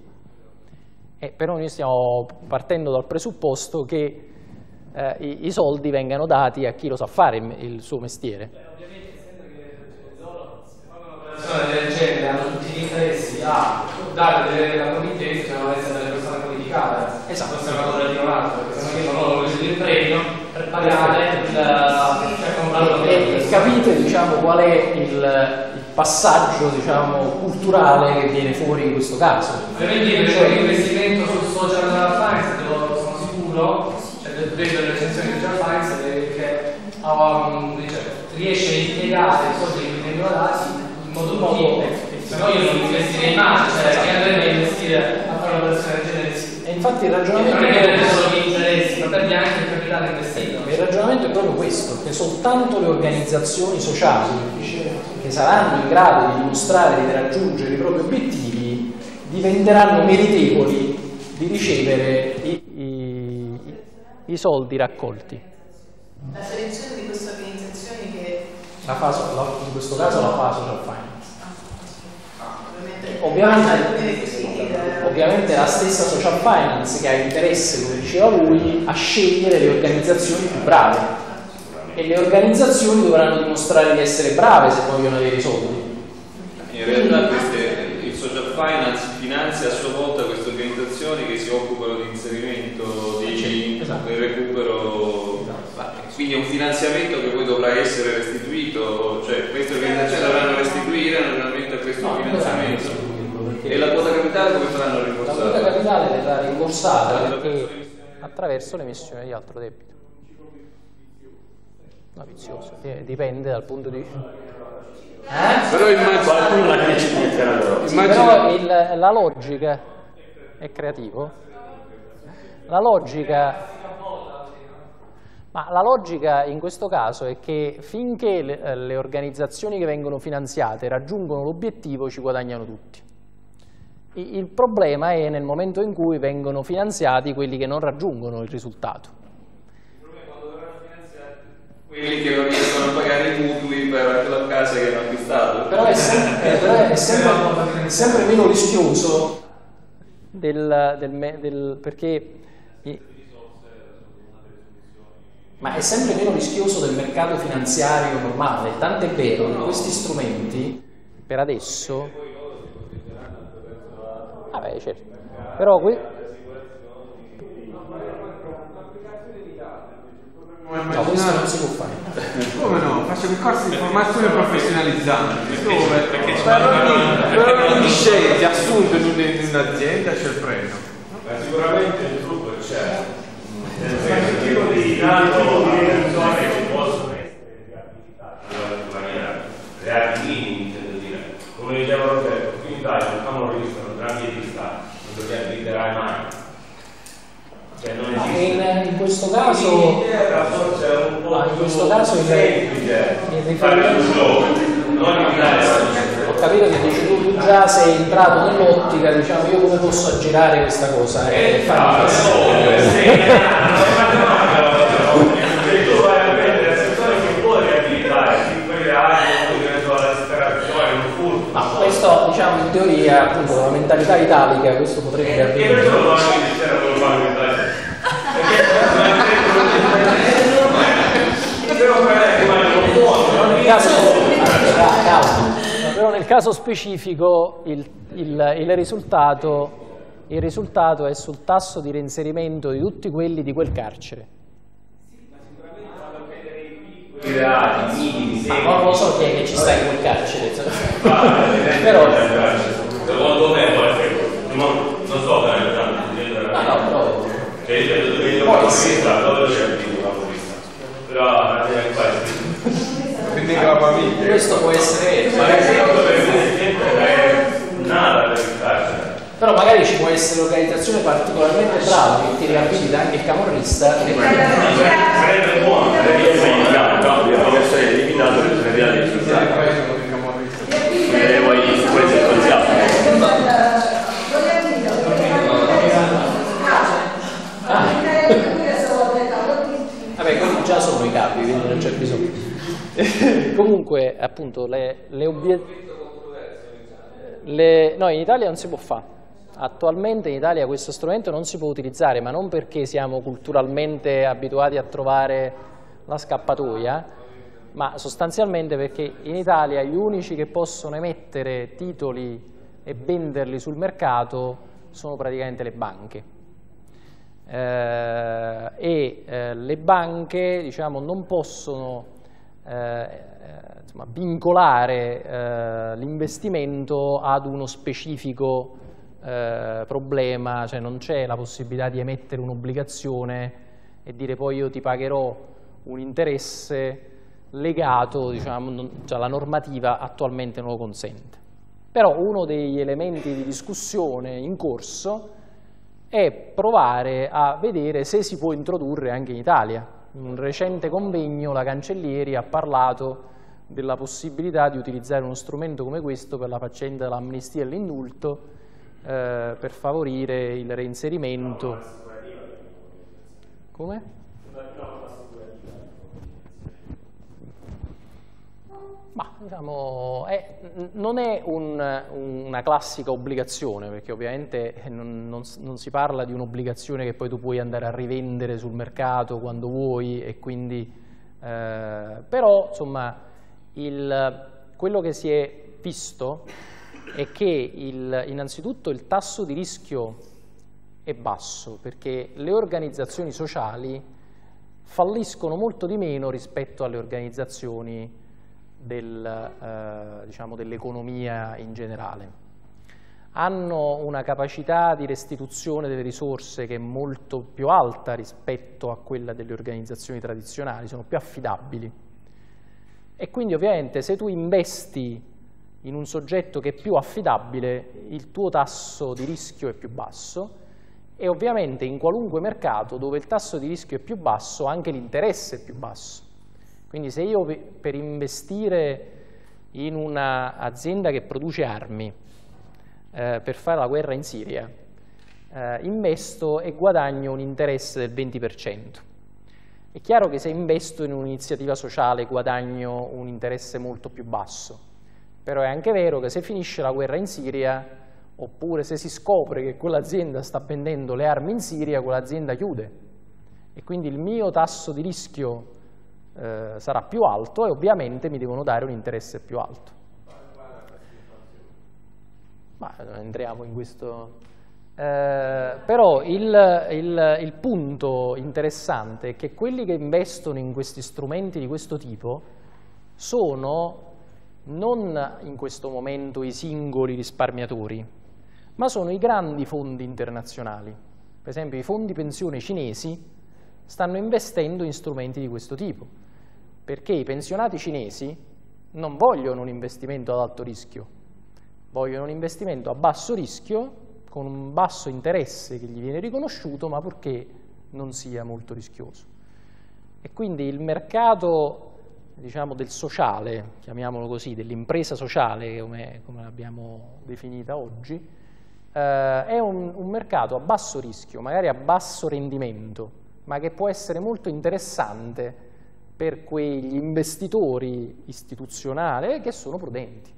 E però noi stiamo partendo dal presupposto che eh, i, i soldi vengano dati a chi lo sa fare il, il suo mestiere. persone del genere hanno tutti gli interessi a dare delle la committenza devono essere delle qualificate. Esatto. Questo è una cosa di un altro, perché se non chiedono loro questo il premio per pagare il E, capite diciamo, qual è il, il passaggio diciamo, culturale che viene fuori in questo caso. Ovviamente cioè, l'investimento sul social finance, lo sono sicuro, cioè vedo le recensioni di social finance che um, dice, riesce a impiegare i soldi che vengono dati in modo utile, se no io non investirei mai, cioè che andrei a investire a fare un'operazione del genere sì. E infatti il Non ragionamento è che prende solo gli interessi, ma prende anche il capitale investito. Il ragionamento è proprio questo, che soltanto le organizzazioni sociali che saranno in grado di dimostrare di raggiungere i propri obiettivi diventeranno meritevoli di ricevere i, i- i soldi raccolti. La selezione di queste organizzazioni che La fa, la- in questo caso la fa Social Finance. ah, ovviamente, Ovviamente- hanno alcuni requisiti da- Ovviamente la stessa Social Finance che ha interesse, come diceva lui, a scegliere le organizzazioni più brave. E le organizzazioni dovranno dimostrare di essere brave se vogliono avere i soldi. In realtà queste- il social finance finanzia a sua volta queste organizzazioni che si occupano di inserimento, di Esatto. del recupero. Esatto. Ma, quindi è un finanziamento che poi dovrà essere restituito, cioè queste organizzazioni dovranno restituire naturalmente a questo No, finanziamento. E la quota capitale come saranno la quota capitale verrà rimborsata attraverso l'emissione di altro debito. No, vizioso, eh, dipende dal punto di vista. Però immagino. Sì, però il- la logica è creativo. La logica, ma la logica in questo caso è che finché le, eh, le organizzazioni che vengono finanziate raggiungono l'obiettivo ci guadagnano tutti. Il problema è nel momento in cui vengono finanziati quelli che non raggiungono il risultato. Quelli che non riescono a pagare i mutui per la casa che hanno acquistato. Però è sempre, eh, però è sempre- è sempre meno rischioso del, del del- perché ma è sempre meno rischioso del mercato finanziario normale, tant'è vero che questi strumenti per adesso vabbè certo però que- no, questo non si può fare come no? Facciamo i corsi di formazione professionalizzanti dove perché ci per vogliono- ogni, discenti assunto in, un- in un'azienda c'è il premio. Ma sicuramente il trucco c'è. Nel senso, il tipo di dato che possono essere gratificati in maniera, dire. Come diceva Roberto, qui in Italia non fanno registrano grandi di Stato, non dovrebbe liderare mai. Cioè non No, esiste. in, in questo caso era forse un po' Ah, in questo caso semplice fare un show, non limitare Ho capito che dici tu, tu già sei entrato nell'ottica, diciamo io come posso aggirare questa cosa e farmi Se tu vai a prendere il settore che puoi riabilitare, piccoli reali, che ne so, la disperazione, un furto. Ma questo diciamo in teoria appunto con la mentalità italica questo potrebbe E questo avvenire. lo Inghilterra, non lo. Perché però magari rimangono buoni, Nel caso, ah, però nel caso specifico il, il- il risultato, il risultato è sul tasso di reinserimento di tutti quelli di quel carcere. i reali, minimi, Ma semplici. non lo so chi è che ci sta in quel carcere. <laughs> Però, Secondo me non, non so bene, ah, no, però cioè io credo che il lavorista, dove c'è il lavorista, però eh, questo. Quindi la famiglia. questo può essere Ma è nada per il carcere. Però magari ci può essere un'organizzazione particolarmente brava che ti riabilita anche il camorrista e Sarebbe buono, sarebbe limitato, no, deve essere creare il risultato. E vuoi vuoi sequenziato. Vabbè, quelli già sono i capi, quindi non c'è bisogno. <laughs> Comunque, appunto, le, le obie- le- No, in Italia non si può fare. Attualmente in Italia questo strumento non si può utilizzare, ma non perché siamo culturalmente abituati a trovare la scappatoia, ma sostanzialmente perché in Italia gli unici che possono emettere titoli e venderli sul mercato sono praticamente le banche. Eh, e eh, le banche diciamo, non possono eh, eh, insomma, vincolare eh, l'investimento ad uno specifico problema, cioè non c'è la possibilità di emettere un'obbligazione e dire poi io ti pagherò un interesse legato, diciamo, non- cioè la normativa attualmente non lo consente. Però uno degli elementi di discussione in corso è provare a vedere se si può introdurre anche in Italia. In un recente convegno la Cancellieri ha parlato della possibilità di utilizzare uno strumento come questo per la faccenda dell'amnistia e l'indulto eh, per favorire il reinserimento. Come? Ma diciamo, è- non è un- una classica obbligazione, perché ovviamente non, non s- non si parla di un'obbligazione che poi tu puoi andare a rivendere sul mercato quando vuoi e quindi, eh, però insomma il- quello che si è visto è che il- innanzitutto il tasso di rischio è basso perché le organizzazioni sociali falliscono molto di meno rispetto alle organizzazioni del, eh, diciamo, dell'economia in generale. Hanno una capacità di restituzione delle risorse che è molto più alta rispetto a quella delle organizzazioni tradizionali, sono più affidabili. E quindi ovviamente se tu investi in un soggetto che è più affidabile, il tuo tasso di rischio è più basso e ovviamente in qualunque mercato dove il tasso di rischio è più basso anche l'interesse è più basso. Quindi se io per investire in un'azienda che produce armi eh, per fare la guerra in Siria, eh, investo e guadagno un interesse del 20%. È chiaro che se investo in un'iniziativa sociale guadagno un interesse molto più basso, però è anche vero che se finisce la guerra in Siria oppure se si scopre che quell'azienda sta vendendo le armi in Siria, quell'azienda chiude e quindi il mio tasso di rischio eh, sarà più alto e ovviamente mi devono dare un interesse più alto. Ma entriamo in questo... Eh, però il, il, il punto interessante è che quelli che investono in questi strumenti di questo tipo sono non in questo momento i singoli risparmiatori, ma sono i grandi fondi internazionali. Per esempio i fondi pensione cinesi stanno investendo in strumenti di questo tipo, perché i pensionati cinesi non vogliono un investimento ad alto rischio, vogliono un investimento a basso rischio, con un basso interesse che gli viene riconosciuto, ma purché non sia molto rischioso. E quindi il mercato diciamo, del sociale, chiamiamolo così, dell'impresa sociale, come, come l'abbiamo definita oggi, eh, è un, un mercato a basso rischio, magari a basso rendimento, ma che può essere molto interessante per quegli investitori istituzionali che sono prudenti.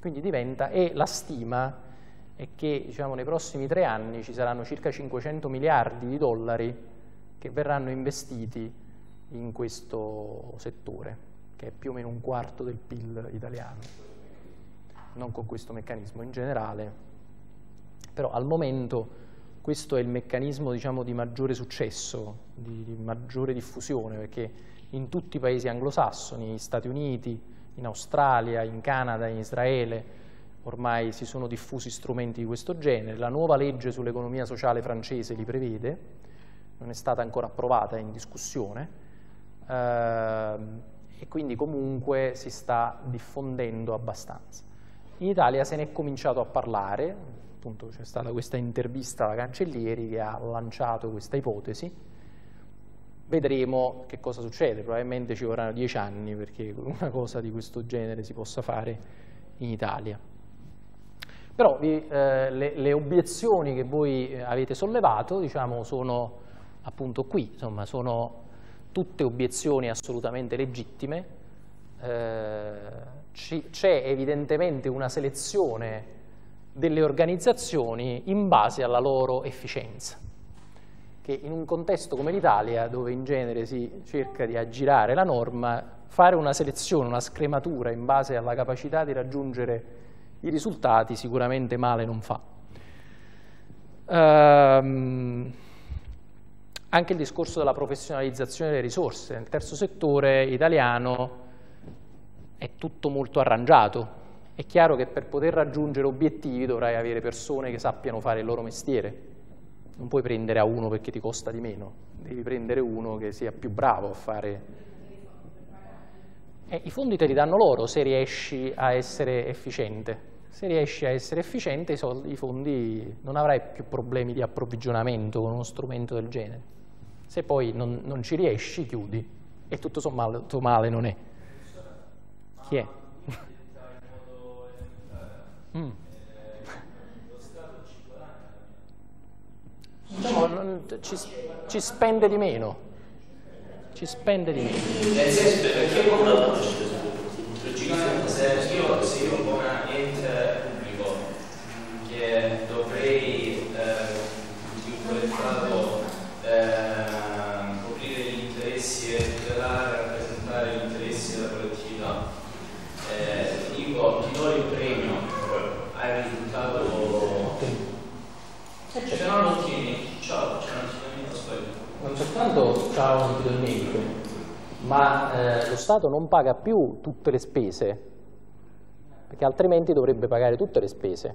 Quindi diventa, e la stima è che diciamo, nei prossimi tre anni ci saranno circa 500 miliardi di dollari che verranno investiti in questo settore, che è più o meno un quarto del PIL italiano non con questo meccanismo in generale, però al momento questo è il meccanismo diciamo, di maggiore successo, di, di, maggiore diffusione, perché in tutti i paesi anglosassoni, negli Stati Uniti, in Australia, in Canada, in Israele, ormai si sono diffusi strumenti di questo genere. La nuova legge sull'economia sociale francese li prevede, non è stata ancora approvata, è in discussione, eh, e quindi comunque si sta diffondendo abbastanza. In Italia se ne è cominciato a parlare, appunto c'è stata questa intervista alla Cancellieri che ha lanciato questa ipotesi, vedremo che cosa succede, probabilmente ci vorranno dieci anni perché una cosa di questo genere si possa fare in Italia. Però eh, le, le, obiezioni che voi avete sollevato diciamo, sono appunto qui, insomma, sono tutte obiezioni assolutamente legittime, eh, c'è evidentemente una selezione delle organizzazioni in base alla loro efficienza, che in un contesto come l'Italia, dove in genere si cerca di aggirare la norma, fare una selezione, una scrematura in base alla capacità di raggiungere i risultati sicuramente male non fa. Um, anche il discorso della professionalizzazione delle risorse. Nel terzo settore italiano è tutto molto arrangiato. È chiaro che per poter raggiungere obiettivi dovrai avere persone che sappiano fare il loro mestiere. Non puoi prendere a uno perché ti costa di meno, devi prendere uno che sia più bravo a fare... E I fondi te li danno loro se riesci a essere efficiente. Se riesci a essere efficiente i, soldi, i fondi non avrai più problemi di approvvigionamento con uno strumento del genere. Se poi non, non ci riesci, chiudi e tutto sommato male non è. Chi è? Mm. Diciamo, non, ci, ci, spende di meno. Ci spende di meno. Nel senso perché io ho se io, se io ho un ente pubblico che dovrei eh, in Stato eh, coprire gli interessi e tutelare, rappresentare gli interessi della collettività eh, dico ti do il premio hai risultato se no non tieni ciao cioè non ti niente non soltanto ma eh, lo Stato non paga più tutte le spese, perché altrimenti dovrebbe pagare tutte le spese.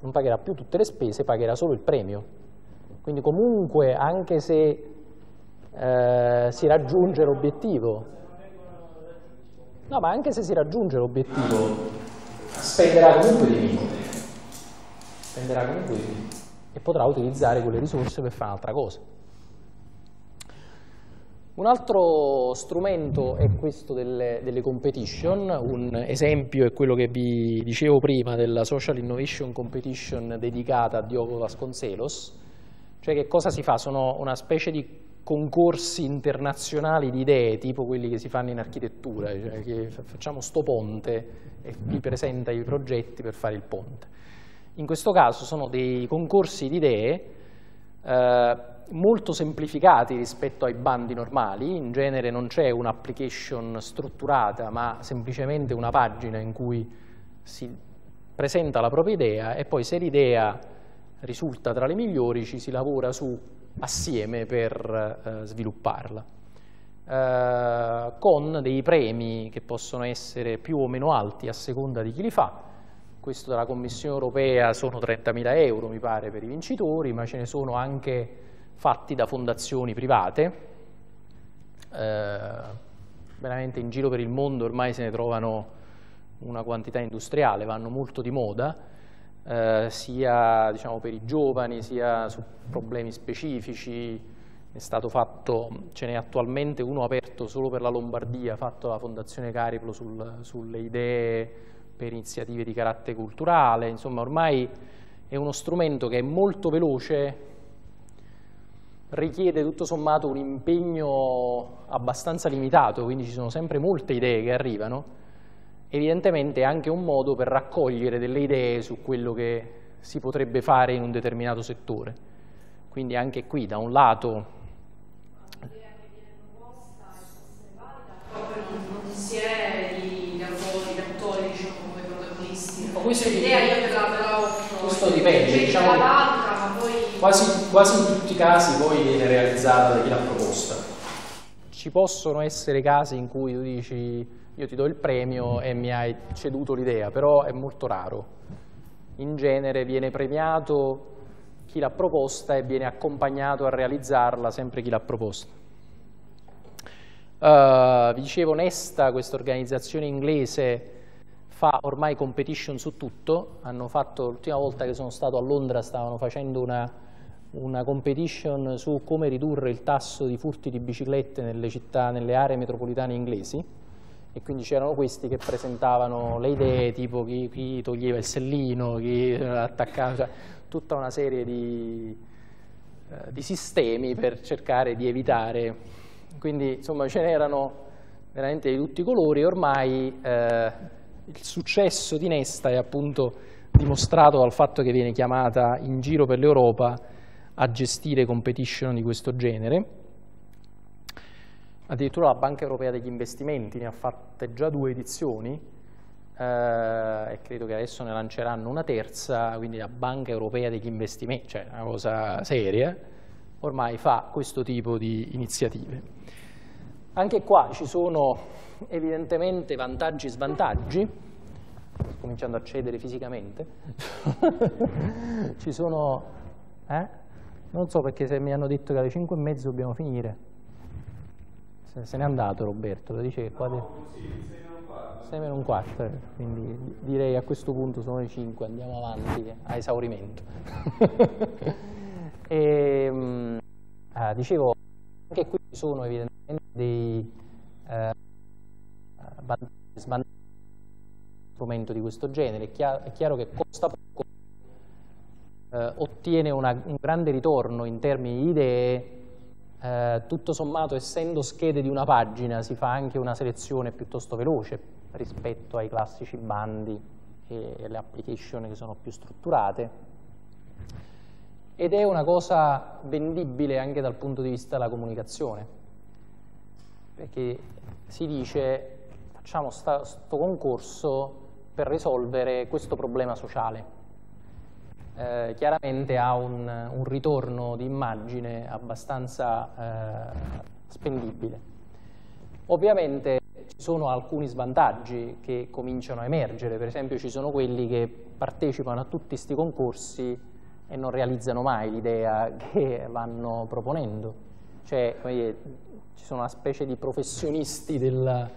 Non pagherà più tutte le spese, pagherà solo il premio. Quindi comunque, anche se eh, si raggiunge l'obiettivo, no, ma anche se si raggiunge l'obiettivo, spenderà comunque di meno. Spenderà comunque di meno e potrà utilizzare quelle risorse per fare un'altra cosa. Un altro strumento è questo delle, delle, competition, un esempio è quello che vi dicevo prima della Social Innovation Competition dedicata a Diogo Vasconcelos, cioè che cosa si fa? Sono una specie di concorsi internazionali di idee, tipo quelli che si fanno in architettura, cioè che facciamo sto ponte e vi presenta i progetti per fare il ponte. In questo caso sono dei concorsi di idee eh, molto semplificati rispetto ai bandi normali, in genere non c'è un'application strutturata ma semplicemente una pagina in cui si presenta la propria idea e poi se l'idea risulta tra le migliori ci si lavora su assieme per eh, svilupparla. Eh, con dei premi che possono essere più o meno alti a seconda di chi li fa, questo della Commissione europea sono 30.000 euro mi pare per i vincitori, ma ce ne sono anche fatti da fondazioni private, eh, veramente in giro per il mondo ormai se ne trovano una quantità industriale, vanno molto di moda, eh, sia diciamo, per i giovani, sia su problemi specifici, fatto, ce n'è attualmente uno aperto solo per la Lombardia, fatto dalla Fondazione Cariplo sul, sulle idee per iniziative di carattere culturale, insomma ormai è uno strumento che è molto veloce, richiede tutto sommato un impegno abbastanza limitato, quindi ci sono sempre molte idee che arrivano, evidentemente è anche un modo per raccogliere delle idee su quello che si potrebbe fare in un determinato settore. Quindi anche qui da un lato non si è di attori, come protagonisti. Questo, dipende, diciamo, quasi, quasi in tutti i casi poi viene realizzata da chi l'ha proposta. Ci possono essere casi in cui tu dici io ti do il premio e mi hai ceduto l'idea, però è molto raro. In genere viene premiato chi l'ha proposta e viene accompagnato a realizzarla sempre chi l'ha proposta. Uh, vi dicevo Nesta, questa organizzazione inglese, fa ormai competition su tutto, hanno fatto, l'ultima volta che sono stato a Londra stavano facendo una, una competition su come ridurre il tasso di furti di biciclette nelle città, nelle aree metropolitane inglesi. E quindi c'erano questi che presentavano le idee tipo chi, chi toglieva il sellino, chi attaccava, cioè, tutta una serie di, eh, di sistemi per cercare di evitare, quindi insomma ce n'erano veramente di tutti i colori, ormai eh, il successo di Nesta è appunto dimostrato dal fatto che viene chiamata in giro per l'Europa a gestire competition di questo genere. Addirittura la Banca Europea degli Investimenti ne ha fatte già due edizioni eh, e credo che adesso ne lanceranno una terza, quindi la Banca Europea degli Investimenti, cioè una cosa seria, ormai fa questo tipo di iniziative. Anche qua ci sono evidentemente vantaggi e svantaggi, cominciando a cedere fisicamente, <laughs> ci sono, eh? Non so perché se mi hanno detto che alle 5 e mezzo dobbiamo finire, se, se n'è andato Roberto, lo dice che qua... No, sì, 6 meno un quarto, quindi direi a questo punto sono le 5, andiamo avanti a esaurimento. <laughs> e, mh, ah, dicevo, anche qui ci sono evidentemente dei eh, vantaggi strumento di questo genere. È chiaro, è chiaro che costa poco, eh, ottiene una, un grande ritorno in termini di idee, eh, tutto sommato essendo schede di una pagina si fa anche una selezione piuttosto veloce rispetto ai classici bandi e alle application che sono più strutturate ed è una cosa vendibile anche dal punto di vista della comunicazione perché si dice facciamo questo concorso per risolvere questo problema sociale. Eh, chiaramente ha un, un, ritorno di immagine abbastanza eh, spendibile. Ovviamente ci sono alcuni svantaggi che cominciano a emergere, per esempio ci sono quelli che partecipano a tutti questi concorsi e non realizzano mai l'idea <laughs> che vanno proponendo. Cioè, dire, ci sono una specie di professionisti della,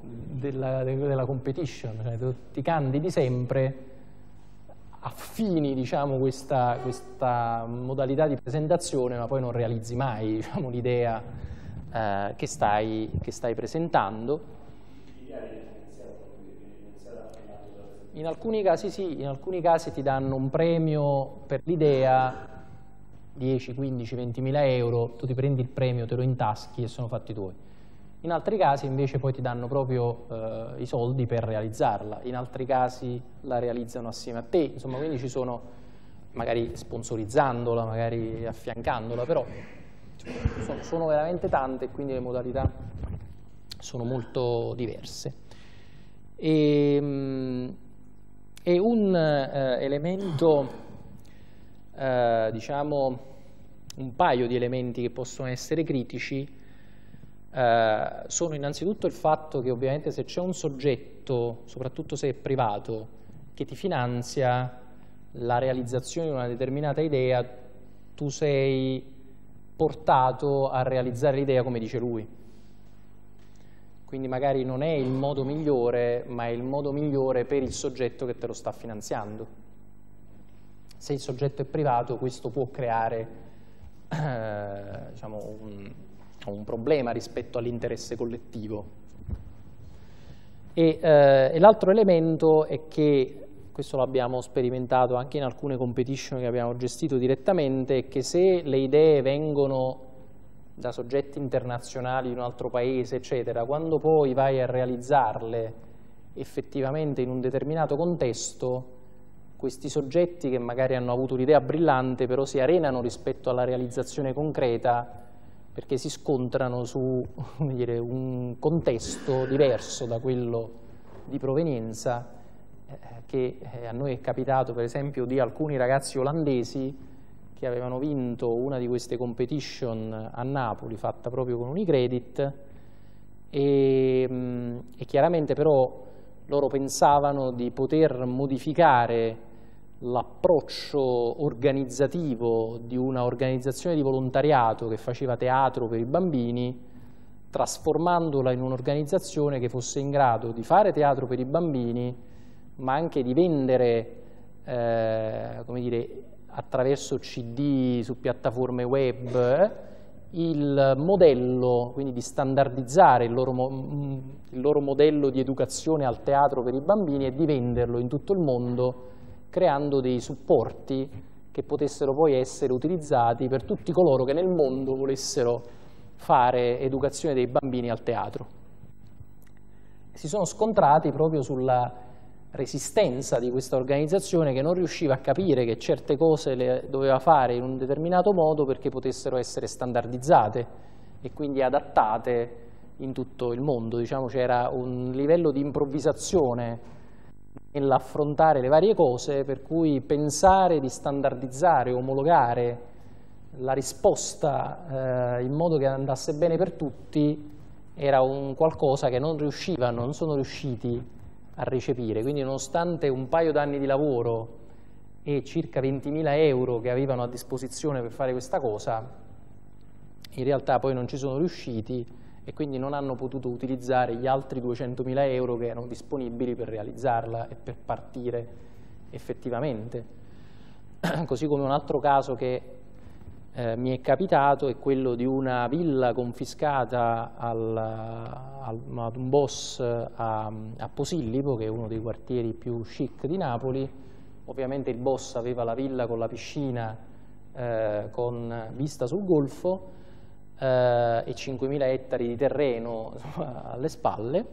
della, della competition, cioè, ti candidi sempre affini diciamo, questa, questa, modalità di presentazione, ma poi non realizzi mai <laughs> diciamo, l'idea eh, che, stai, che stai presentando. In alcuni casi sì, in alcuni casi ti danno un premio per l'idea 10, 15, 20 mila euro, tu ti prendi il premio, te lo intaschi e sono fatti tuoi. In altri casi invece poi ti danno proprio eh, i soldi per realizzarla, in altri casi la realizzano assieme a te, insomma quindi ci sono, magari sponsorizzandola, magari affiancandola, però sono, sono veramente tante e quindi le modalità sono molto diverse. E, ehm, e un eh, elemento, eh, diciamo, un paio di elementi che possono essere critici eh, sono innanzitutto il fatto che ovviamente se c'è un soggetto, soprattutto se è privato, che ti finanzia la realizzazione di una determinata idea, tu sei portato a realizzare l'idea come dice lui. Quindi magari non è il modo migliore, ma è il modo migliore per il soggetto che te lo sta finanziando. Se il soggetto è privato, questo può creare eh, <coughs> diciamo, un, un problema rispetto all'interesse collettivo. E, eh, e l'altro elemento è che, questo l'abbiamo sperimentato anche in alcune competition che abbiamo gestito direttamente, è che se le idee vengono da soggetti internazionali di un altro paese, eccetera, quando poi vai a realizzarle effettivamente in un determinato contesto, questi soggetti che magari hanno avuto un'idea brillante però si arenano rispetto alla realizzazione concreta perché si scontrano su <laughs> dire, un contesto diverso da quello di provenienza eh, che eh, a noi è capitato per esempio di alcuni ragazzi olandesi che avevano vinto una di queste competition a Napoli fatta proprio con Unicredit e, mm, e chiaramente però loro pensavano di poter modificare l'approccio organizzativo di una organizzazione di volontariato che faceva teatro per i bambini, trasformandola in un'organizzazione che fosse in grado di fare teatro per i bambini, ma anche di vendere, eh, come dire, attraverso CD su piattaforme web, il modello, quindi di standardizzare il loro, il loro modello di educazione al teatro per i bambini e di venderlo in tutto il mondo creando dei supporti che potessero poi essere utilizzati per tutti coloro che nel mondo volessero fare educazione dei bambini al teatro. Si sono scontrati proprio sulla resistenza di questa organizzazione che non riusciva a capire che certe cose le doveva fare in un determinato modo perché potessero essere standardizzate e quindi adattate in tutto il mondo. Diciamo c'era un livello di improvvisazione nell'affrontare le varie cose, per cui pensare di standardizzare, omologare la risposta eh, in modo che andasse bene per tutti era un qualcosa che non riuscivano, non sono riusciti a recepire. Quindi nonostante un paio d'anni di lavoro e circa 20.000 euro che avevano a disposizione per fare questa cosa, in realtà poi non ci sono riusciti e quindi non hanno potuto utilizzare gli altri 200.000 euro che erano disponibili per realizzarla e per partire effettivamente. <clears throat> Così come un altro caso che eh, mi è capitato è quello di una villa confiscata al, al, ad un boss a, a Posillipo, che è uno dei quartieri più chic di Napoli. Ovviamente il boss aveva la villa con la piscina eh, con vista sul golfo, eh, e 5.000 ettari di terreno <laughs> insomma, alle spalle.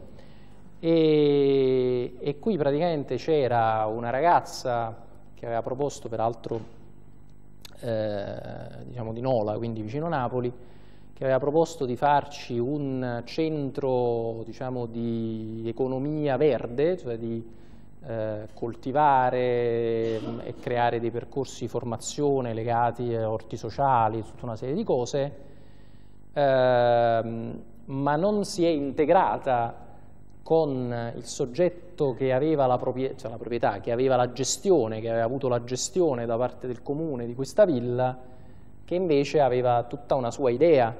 E, e qui praticamente c'era una ragazza che aveva proposto peraltro eh, diciamo di Nola, quindi vicino Napoli, che aveva proposto di farci un centro diciamo, di economia verde, cioè di eh, coltivare mm, e creare dei percorsi di formazione legati a orti sociali, tutta una serie di cose, ehm, ma non si è integrata con il soggetto che aveva la, proprietà, cioè la proprietà, che aveva la gestione, che aveva avuto la gestione da parte del comune di questa villa, che invece aveva tutta una sua idea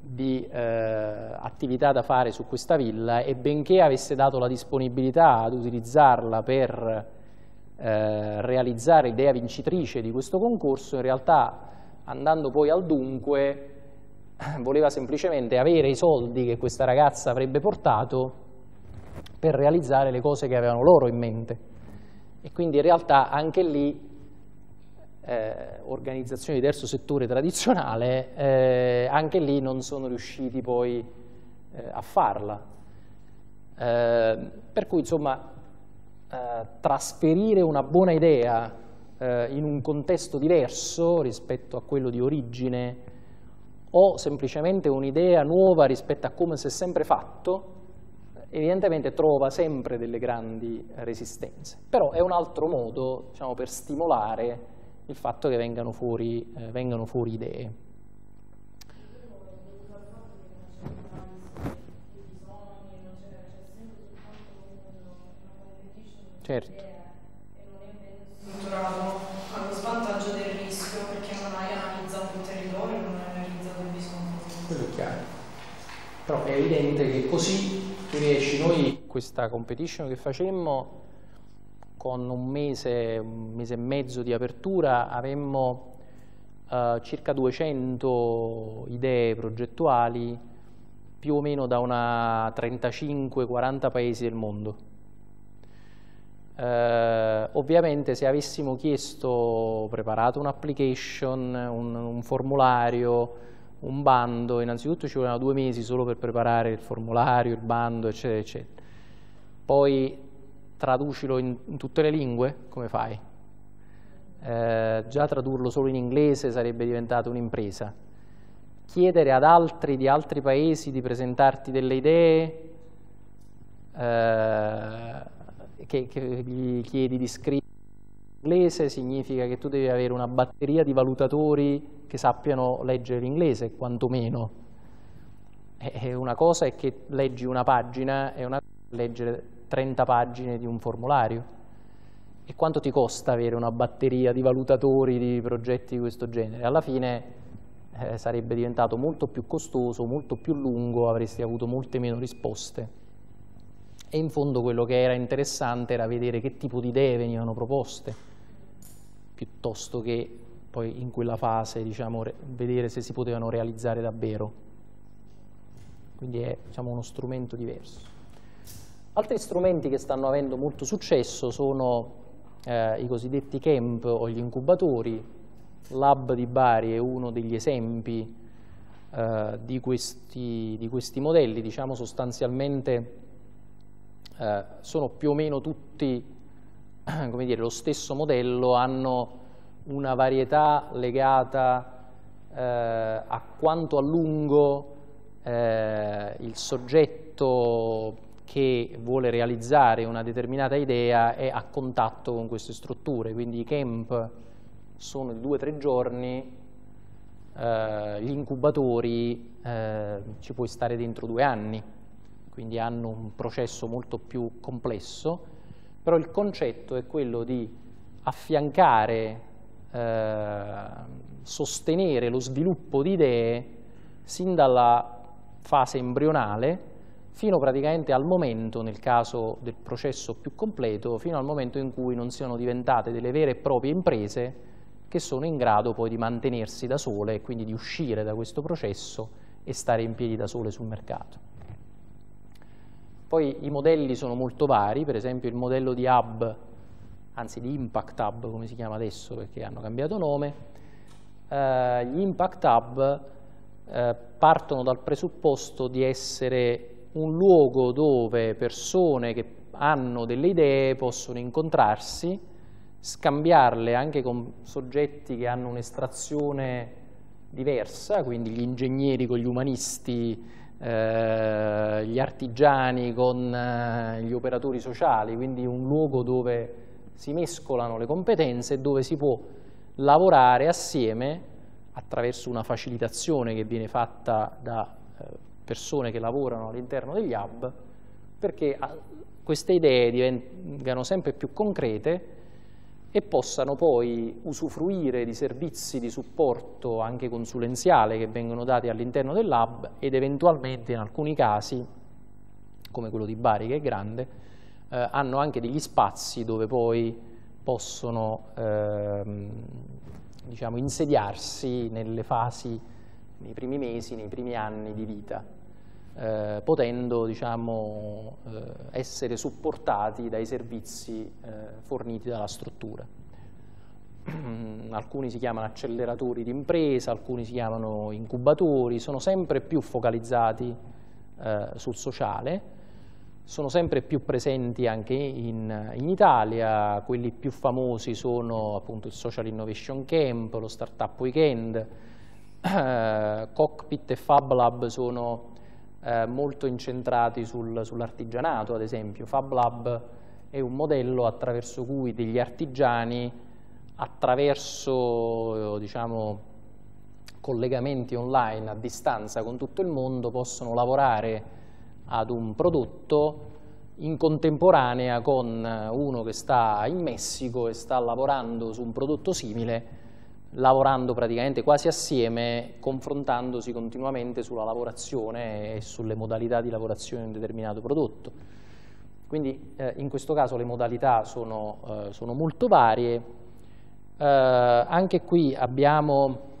di eh, attività da fare su questa villa e benché avesse dato la disponibilità ad utilizzarla per eh, realizzare l'idea vincitrice di questo concorso, in realtà andando poi al dunque voleva semplicemente avere i soldi che questa ragazza avrebbe portato per realizzare le cose che avevano loro in mente. E quindi in realtà anche lì eh, organizzazioni di terzo settore tradizionale, eh, anche lì non sono riusciti poi eh, a farla. Eh, per cui insomma eh, trasferire una buona idea eh, in un contesto diverso rispetto a quello di origine o semplicemente un'idea nuova rispetto a come si è sempre fatto, evidentemente trova sempre delle grandi resistenze. Però è un altro modo diciamo, per stimolare il fatto che vengano fuori, eh, vengano fuori idee. Certo. allo svantaggio del rischio perché non hai analizzato il territorio, non hai analizzato il bisogno. Quello è chiaro. Però è evidente che così tu riesci, noi questa competition che facemmo con un mese, un mese e mezzo di apertura avemmo eh, circa 200 idee progettuali più o meno da una 35-40 paesi del mondo. Eh, ovviamente se avessimo chiesto, preparato un'application, un, un, formulario, un bando, innanzitutto ci volevano due mesi solo per preparare il formulario, il bando, eccetera, eccetera. Poi traducilo in, in tutte le lingue, come fai? Eh, già tradurlo solo in inglese sarebbe diventata un'impresa. Chiedere ad altri di altri paesi di presentarti delle idee eh, che, che, gli chiedi di scrivere in inglese significa che tu devi avere una batteria di valutatori che sappiano leggere l'inglese, quantomeno. E una cosa è che leggi una pagina e una cosa è leggere 30 pagine di un formulario. E quanto ti costa avere una batteria di valutatori di progetti di questo genere? Alla fine eh, sarebbe diventato molto più costoso, molto più lungo, avresti avuto molte meno risposte. E in fondo quello che era interessante era vedere che tipo di idee venivano proposte, piuttosto che poi in quella fase diciamo, vedere se si potevano realizzare davvero. Quindi è diciamo, uno strumento diverso. Altri strumenti che stanno avendo molto successo sono eh, i cosiddetti camp o gli incubatori. Lab di Bari è uno degli esempi eh, di, questi, di, questi, modelli, diciamo sostanzialmente eh, sono più o meno tutti <clears throat> come dire, lo stesso modello, hanno una varietà legata eh, a quanto a lungo eh, il soggetto che vuole realizzare una determinata idea è a contatto con queste strutture, quindi i camp sono di due o tre giorni, eh, gli incubatori eh, ci puoi stare dentro due anni, quindi hanno un processo molto più complesso, però il concetto è quello di affiancare, eh, sostenere lo sviluppo di idee sin dalla fase embrionale fino praticamente al momento, nel caso del processo più completo, fino al momento in cui non siano diventate delle vere e proprie imprese che sono in grado poi di mantenersi da sole e quindi di uscire da questo processo e stare in piedi da sole sul mercato. Poi i modelli sono molto vari, per esempio il modello di hub, anzi di impact hub come si chiama adesso perché hanno cambiato nome, eh, gli impact hub eh, partono dal presupposto di essere un luogo dove persone che hanno delle idee possono incontrarsi, scambiarle anche con soggetti che hanno un'estrazione diversa, quindi gli ingegneri con gli umanisti, eh, gli artigiani con eh, gli operatori sociali, quindi un luogo dove si mescolano le competenze dove si può lavorare assieme attraverso una facilitazione che viene fatta da eh, persone che lavorano all'interno degli hub perché ah, queste idee divengano sempre più concrete e possano poi usufruire di servizi di supporto anche consulenziale che vengono dati all'interno del lab ed eventualmente in alcuni casi, come quello di Bari che è grande, eh, hanno anche degli spazi dove poi possono ehm, diciamo, insediarsi nelle fasi, nei primi mesi, nei primi anni di vita, eh, potendo diciamo, eh, essere supportati dai servizi eh, forniti dalla struttura. <clears throat> alcuni si chiamano acceleratori di impresa, alcuni si chiamano incubatori, sono sempre più focalizzati eh, sul sociale, sono sempre più presenti anche in, in, Italia, quelli più famosi sono appunto il Social Innovation Camp, lo Startup Weekend, eh, <clears throat> Cockpit e Fab Lab sono eh, molto incentrati sul, sull'artigianato ad esempio, Fab Lab è un modello attraverso cui degli artigiani attraverso diciamo, collegamenti online a distanza con tutto il mondo possono lavorare ad un prodotto in contemporanea con uno che sta in Messico e sta lavorando su un prodotto simile, lavorando praticamente quasi assieme, confrontandosi continuamente sulla lavorazione e sulle modalità di lavorazione di un determinato prodotto. Quindi eh, in questo caso le modalità sono, eh, sono molto varie. Eh, anche qui abbiamo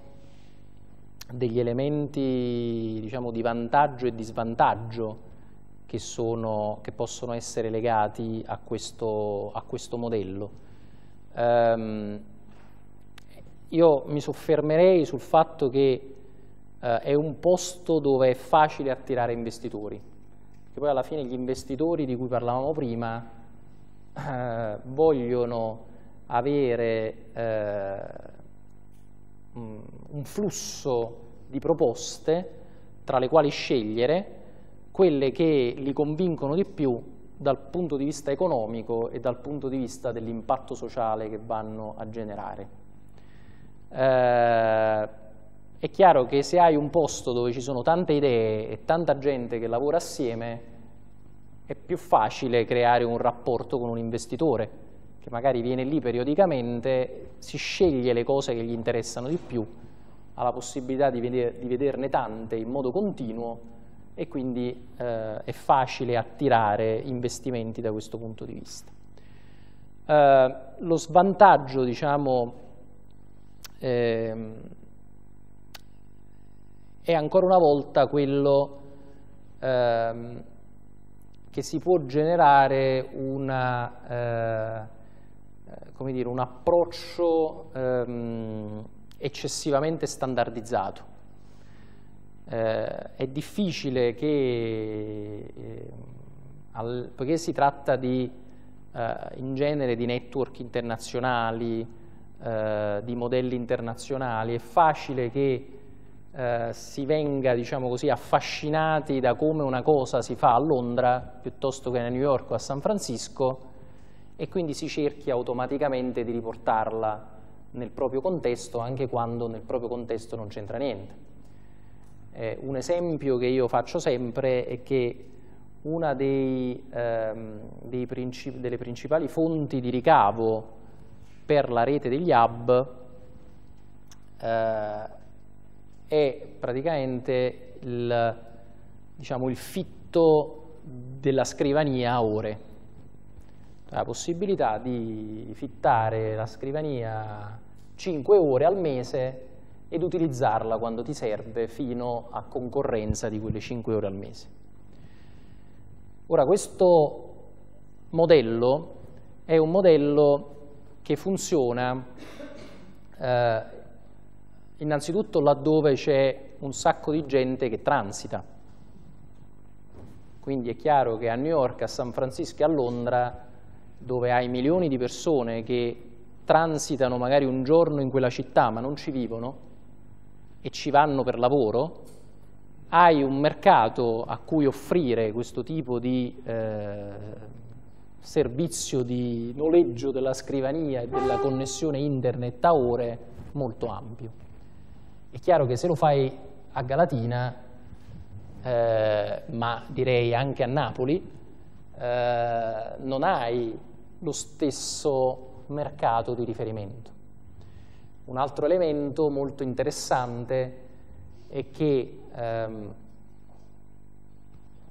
degli elementi diciamo, di vantaggio e di svantaggio che, sono, che possono essere legati a questo, a questo modello. Um, io mi soffermerei sul fatto che uh, è un posto dove è facile attirare investitori, che poi alla fine gli investitori di cui parlavamo prima uh, vogliono avere uh, un flusso di proposte tra le quali scegliere quelle che li convincono di più dal punto di vista economico e dal punto di vista dell'impatto sociale che vanno a generare. Eh, è chiaro che se hai un posto dove ci sono tante idee e tanta gente che lavora assieme, è più facile creare un rapporto con un investitore che magari viene lì periodicamente, si sceglie le cose che gli interessano di più, ha la possibilità di, veder, di vederne tante in modo continuo e quindi eh, è facile attirare investimenti da questo punto di vista. Eh, lo svantaggio, diciamo, eh, è ancora una volta quello ehm, che si può generare una, eh, dire, un approccio ehm, eccessivamente standardizzato eh, è difficile che, eh, al, poiché si tratta di, eh, in genere di network internazionali, eh, di modelli internazionali, è facile che eh, si venga, diciamo così, affascinati da come una cosa si fa a Londra piuttosto che a New York o a San Francisco e quindi si cerchi automaticamente di riportarla nel proprio contesto anche quando nel proprio contesto non c'entra niente. Eh, un esempio che io faccio sempre è che una dei, ehm, dei princip delle principali fonti di ricavo per la rete degli hub eh, è praticamente il, diciamo, il fitto della scrivania a ore. La possibilità di fittare la scrivania 5 ore al mese ed utilizzarla quando ti serve fino a concorrenza di quelle 5 ore al mese. Ora questo modello è un modello che funziona eh, innanzitutto laddove c'è un sacco di gente che transita. Quindi è chiaro che a New York, a San Francisco e a Londra, dove hai milioni di persone che transitano magari un giorno in quella città ma non ci vivono, e ci vanno per lavoro, hai un mercato a cui offrire questo tipo di eh, servizio di noleggio della scrivania e della connessione internet a ore molto ampio. È chiaro che se lo fai a Galatina eh, ma direi anche a Napoli, eh, non hai lo stesso mercato di riferimento. Un altro elemento molto interessante è che ehm,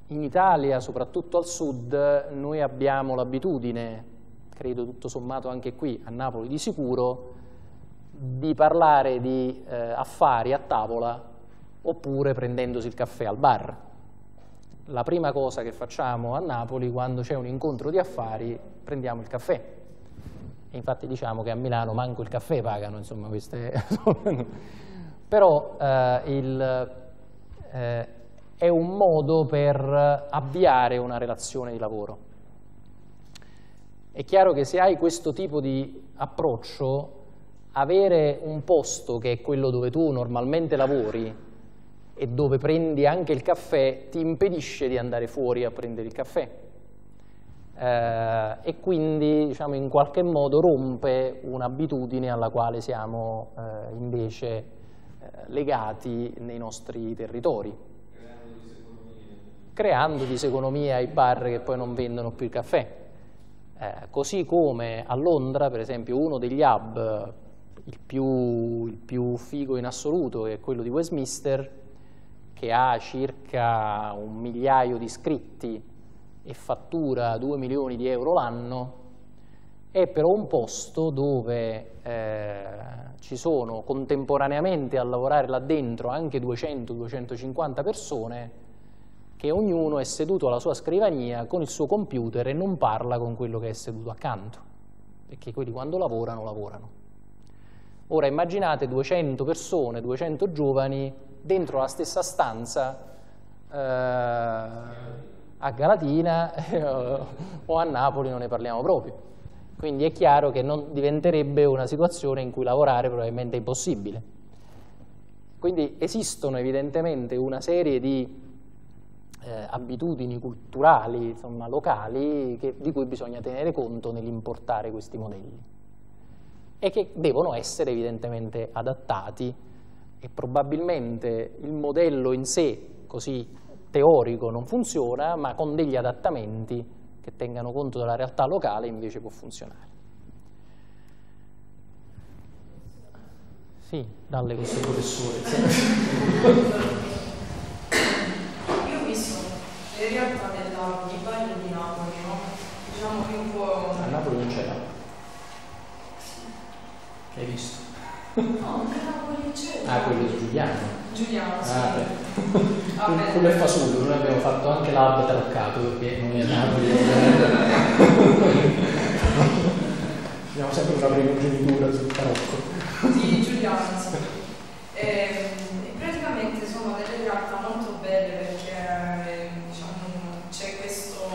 in Italia, soprattutto al sud, noi abbiamo l'abitudine, credo tutto sommato anche qui a Napoli di sicuro, di parlare di eh, affari a tavola oppure prendendosi il caffè al bar. La prima cosa che facciamo a Napoli quando c'è un incontro di affari, prendiamo il caffè. Infatti diciamo che a Milano manco il caffè pagano, insomma, queste... <laughs> Però eh, il, eh, è un modo per avviare una relazione di lavoro. È chiaro che se hai questo tipo di approccio, avere un posto che è quello dove tu normalmente lavori e dove prendi anche il caffè ti impedisce di andare fuori a prendere il caffè eh, e quindi diciamo, in qualche modo rompe un'abitudine alla quale siamo eh, invece eh, legati nei nostri territori. Creando diseconomia ai bar che poi non vendono più il caffè. Eh, così come a Londra per esempio uno degli hub il più, il più figo in assoluto è quello di Westminster che ha circa un migliaio di iscritti e fattura 2 milioni di euro l'anno, è però un posto dove eh, ci sono contemporaneamente a lavorare là dentro anche 200-250 persone che ognuno è seduto alla sua scrivania con il suo computer e non parla con quello che è seduto accanto, perché quelli quando lavorano, lavorano. Ora immaginate 200 persone, 200 giovani dentro la stessa stanza eh, a Galatina o a Napoli non ne parliamo proprio. Quindi è chiaro che diventerebbe una situazione in cui lavorare probabilmente impossibile. Quindi esistono evidentemente una serie di eh, abitudini culturali, insomma, locali, che, di cui bisogna tenere conto nell'importare questi modelli e che devono essere evidentemente adattati e probabilmente il modello in sé così teorico non funziona, ma con degli adattamenti che tengano conto della realtà locale invece può funzionare. Sì, dalle questo professore. <laughs> Io ho visto le realtà della, Bari di Napoli, no? Diciamo che un po'... A Napoli non c'era? Hai visto? No, che Napoli c'era. Ah, quello di Giuliano. Giuliano, sì. Ah, beh. quello è fasuto, noi abbiamo fatto anche l'hub taroccato perché noi a <laughs> Napoli abbiamo sempre una primogenitura sul tarocco. Sì, Giuliano, sì. E, praticamente sono delle realtà molto belle perché eh, diciamo, c'è questo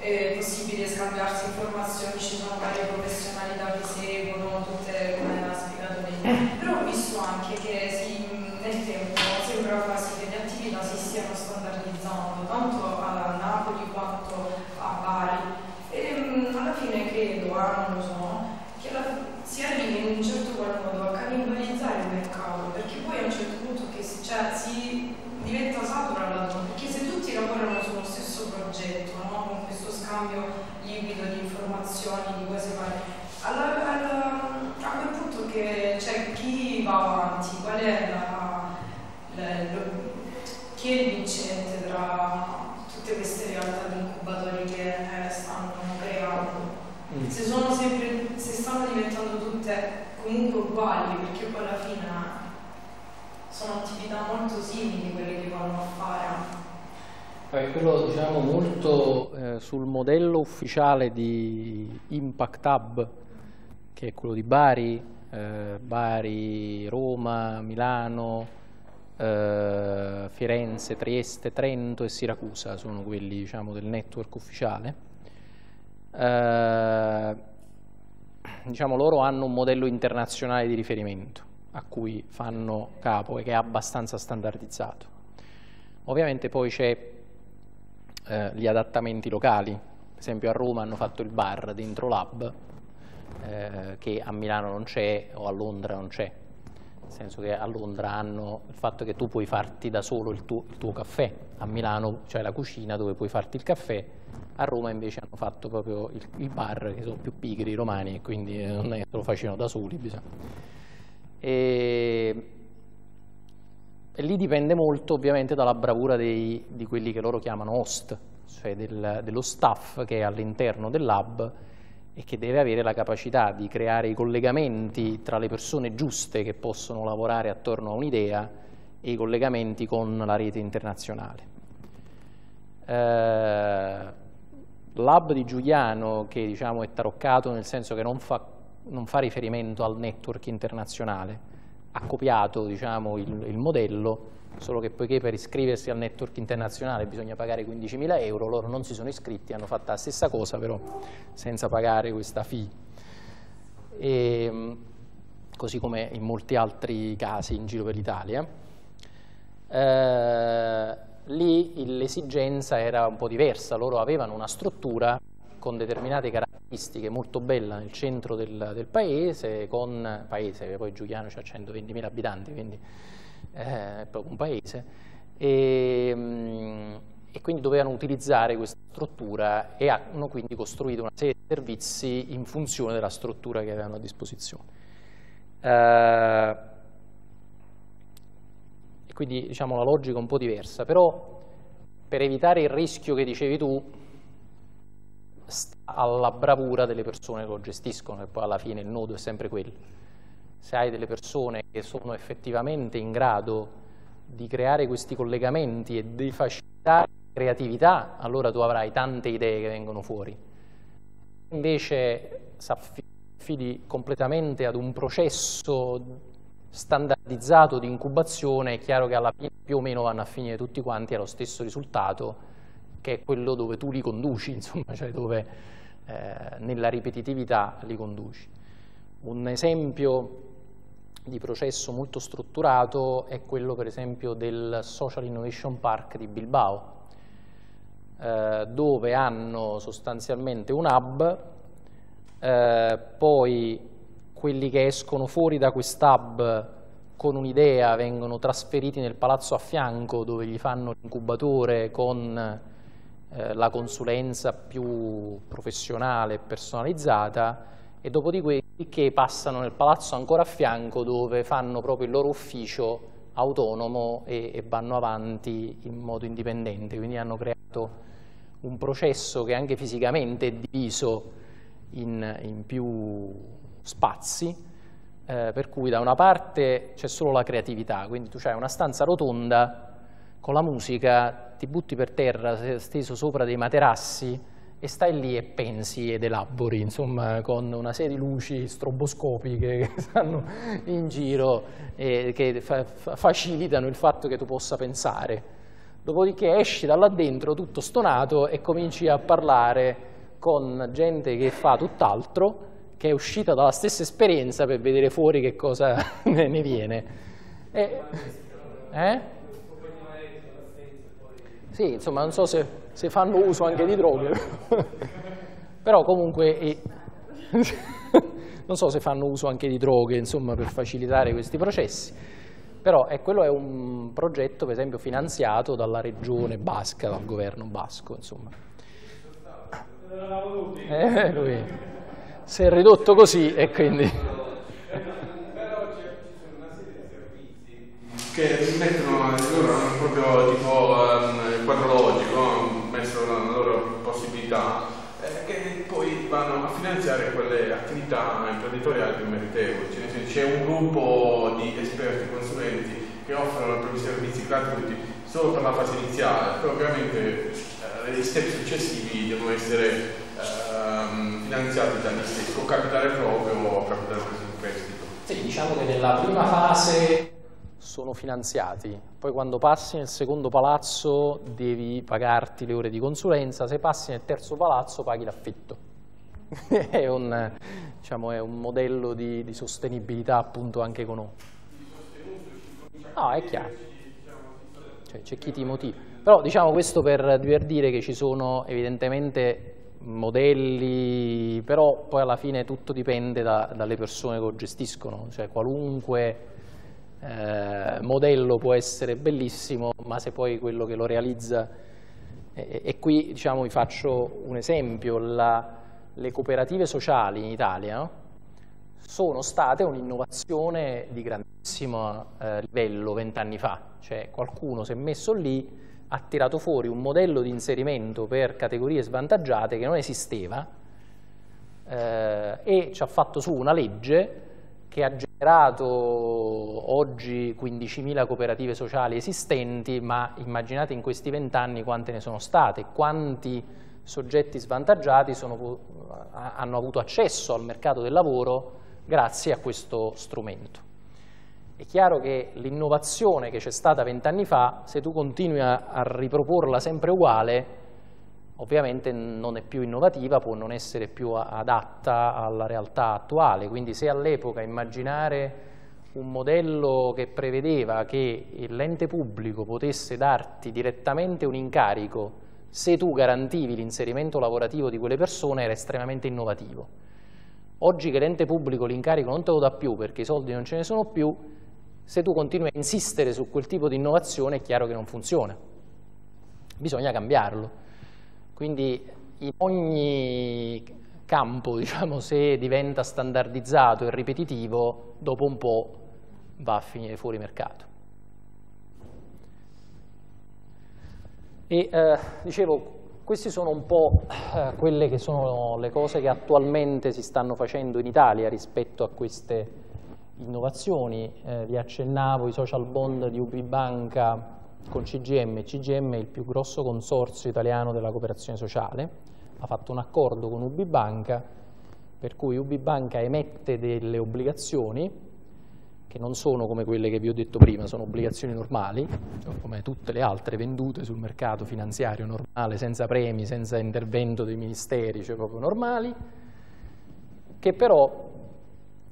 eh, possibile scambiarsi informazioni, ci sono varie professionalità che seguono, tutte come ha spiegato lei. Però ho visto anche che si, nel tempo sembra quasi che le attività si stiano standardizzando, tanto a Napoli quanto a Bari. E mh, alla fine credo, ah, non lo so, che la, si arrivi in un certo qual modo a cannibalizzare il mercato, perché poi a un certo punto che cioè, si diventa saturato, perché se tutti lavorano sullo stesso progetto, no? con questo scambio liquido di informazioni, di cose varie, alla, alla, a quel punto che c'è chi va avanti, qual è la, la, lo, chi è il vincente tra tutte queste realtà di incubatori che eh, stanno creando? Se sempre, se stanno diventando tutte comunque uguali, perché poi alla fine sono attività molto simili quelle che vanno a fare. Eh, quello diciamo molto eh, sul modello ufficiale di Impact Hub, che è quello di Bari, eh, Bari, Roma, Milano, eh, Firenze, Trieste, Trento e Siracusa sono quelli diciamo, del network ufficiale. Eh, diciamo loro hanno un modello internazionale di riferimento a cui fanno capo e che è abbastanza standardizzato. Ovviamente poi c'è eh, gli adattamenti locali, per esempio a Roma hanno fatto il bar dentro l'hub eh, che a Milano non c'è o a Londra non c'è. Nel senso che a Londra hanno il fatto che tu puoi farti da solo il tuo, il tuo caffè, a Milano c'è la cucina dove puoi farti il caffè, a Roma invece hanno fatto proprio il, il bar, che sono più pigri i romani e quindi non è che lo facevano da soli. Bisogna. E, e lì dipende molto ovviamente dalla bravura dei, di quelli che loro chiamano host, cioè del, dello staff che è all'interno del lab e che deve avere la capacità di creare i collegamenti tra le persone giuste che possono lavorare attorno a un'idea e i collegamenti con la rete internazionale. Eh, L'hub di Giuliano, che diciamo, è taroccato nel senso che non fa, non fa riferimento al network internazionale, ha copiato diciamo, il, il, modello, solo che poiché per iscriversi al network internazionale bisogna pagare 15.000 euro, loro non si sono iscritti, hanno fatto la stessa cosa però senza pagare questa fee. E, così come in molti altri casi in giro per l'Italia. Eh, lì l'esigenza era un po' diversa, loro avevano una struttura con determinate caratteristiche molto bella nel centro del, del paese, con paese, poi Giuliano ha 120.000 abitanti, quindi eh, un paese, e, mm, e, quindi dovevano utilizzare questa struttura e hanno quindi costruito una serie di servizi in funzione della struttura che avevano a disposizione. Eh, quindi diciamo la logica è un po' diversa, però per evitare il rischio che dicevi tu, sta alla bravura delle persone che lo gestiscono, e poi alla fine il nodo è sempre quello. Se hai delle persone che sono effettivamente in grado di creare questi collegamenti e di facilitare la creatività, allora tu avrai tante idee che vengono fuori. Invece si affidi completamente ad un processo standardizzato di incubazione, è chiaro che alla fine più o meno vanno a finire tutti quanti allo stesso risultato, che è quello dove tu li conduci, <laughs> insomma, cioè dove eh, nella ripetitività li conduci. Un esempio di processo molto strutturato è quello per esempio del Social Innovation Park di Bilbao, eh, dove hanno sostanzialmente un hub, eh, poi quelli che escono fuori da quest'hub con un'idea vengono trasferiti nel palazzo a fianco dove gli fanno l'incubatore con eh, la consulenza più professionale e personalizzata e dopodiché passano nel palazzo ancora a fianco dove fanno proprio il loro ufficio autonomo e, e vanno avanti in modo indipendente, quindi hanno creato un processo che anche fisicamente è diviso in, in più spazi, eh, per cui da una parte c'è solo la creatività, quindi tu hai una stanza rotonda con la musica, ti butti per terra steso sopra dei materassi e stai lì e pensi ed elabori, insomma, con una serie di luci stroboscopiche che <laughs> stanno in giro e che fa facilitano il fatto che tu possa pensare. Dopodiché esci da là dentro tutto stonato e cominci a parlare con gente che fa tutt'altro, che è uscita dalla stessa esperienza per vedere fuori che cosa <laughs> ne viene. E, eh? Sì, insomma, non so se, se fanno uso anche di droghe, <laughs> però comunque eh, <laughs> non so se fanno uso anche di droghe, insomma, per facilitare questi processi, però eh, quello è un progetto, per esempio, finanziato dalla regione basca, dal governo basco, insomma. Eh, lui. Si è ridotto così e quindi... <laughs> che mettono loro hanno proprio tipo um, il quadro logico, hanno messo la, la loro possibilità eh, che poi vanno a finanziare quelle attività imprenditoriali più meritevoli. Cioè, c'è un gruppo di esperti, consulenti che offrono i propri servizi gratuiti solo per la fase iniziale, però ovviamente eh, gli step successivi devono essere eh, finanziati stessi, o capitale proprio o capitale preso in prestito. Sì, diciamo che nella prima fase sono finanziati, poi quando passi nel secondo palazzo devi pagarti le ore di consulenza, se passi nel terzo palazzo paghi l'affitto. <laughs> è, un, diciamo, è, un, modello di, di sostenibilità appunto anche economico. No, è chiaro, cioè, c'è chi ti motiva. Però diciamo questo per, per dire che ci sono evidentemente modelli, però poi alla fine tutto dipende da, dalle persone che lo gestiscono, cioè qualunque eh, modello può essere bellissimo, ma se poi quello che lo realizza... E, e qui diciamo, vi faccio un esempio, la, le cooperative sociali in Italia no? sono state un'innovazione di grandissimo eh, livello vent'anni fa, cioè qualcuno si è messo lì, ha tirato fuori un modello di inserimento per categorie svantaggiate che non esisteva eh, e ci ha fatto su una legge che ha generato oggi 15.000 cooperative sociali esistenti, ma immaginate in questi vent'anni quante ne sono state, quanti soggetti svantaggiati sono, hanno avuto accesso al mercato del lavoro grazie a questo strumento. È chiaro che l'innovazione che c'è stata vent'anni fa, se tu continui a, a riproporla sempre uguale, ovviamente non è più innovativa, può non essere più adatta alla realtà attuale, quindi se all'epoca immaginare un modello che prevedeva che l'ente pubblico potesse darti direttamente un incarico se tu garantivi l'inserimento lavorativo di quelle persone era estremamente innovativo. Oggi che l'ente pubblico l'incarico non te lo dà più perché i soldi non ce ne sono più, se tu continui a insistere su quel tipo di innovazione è chiaro che non funziona. Bisogna cambiarlo. Quindi in ogni campo, diciamo, se diventa standardizzato e ripetitivo, dopo un po' va a finire fuori mercato. E eh, dicevo, queste sono un po' eh, quelle che sono le cose che attualmente si stanno facendo in Italia rispetto a queste innovazioni. Eh, vi accennavo i social bond di UB Banca con CGM. CGM è il più grosso consorzio italiano della cooperazione sociale, ha fatto un accordo con UB Banca per cui UB Banca emette delle obbligazioni che non sono come quelle che vi ho detto prima, sono obbligazioni normali, come tutte le altre vendute sul mercato finanziario normale, senza premi, senza intervento dei ministeri, cioè proprio normali, che però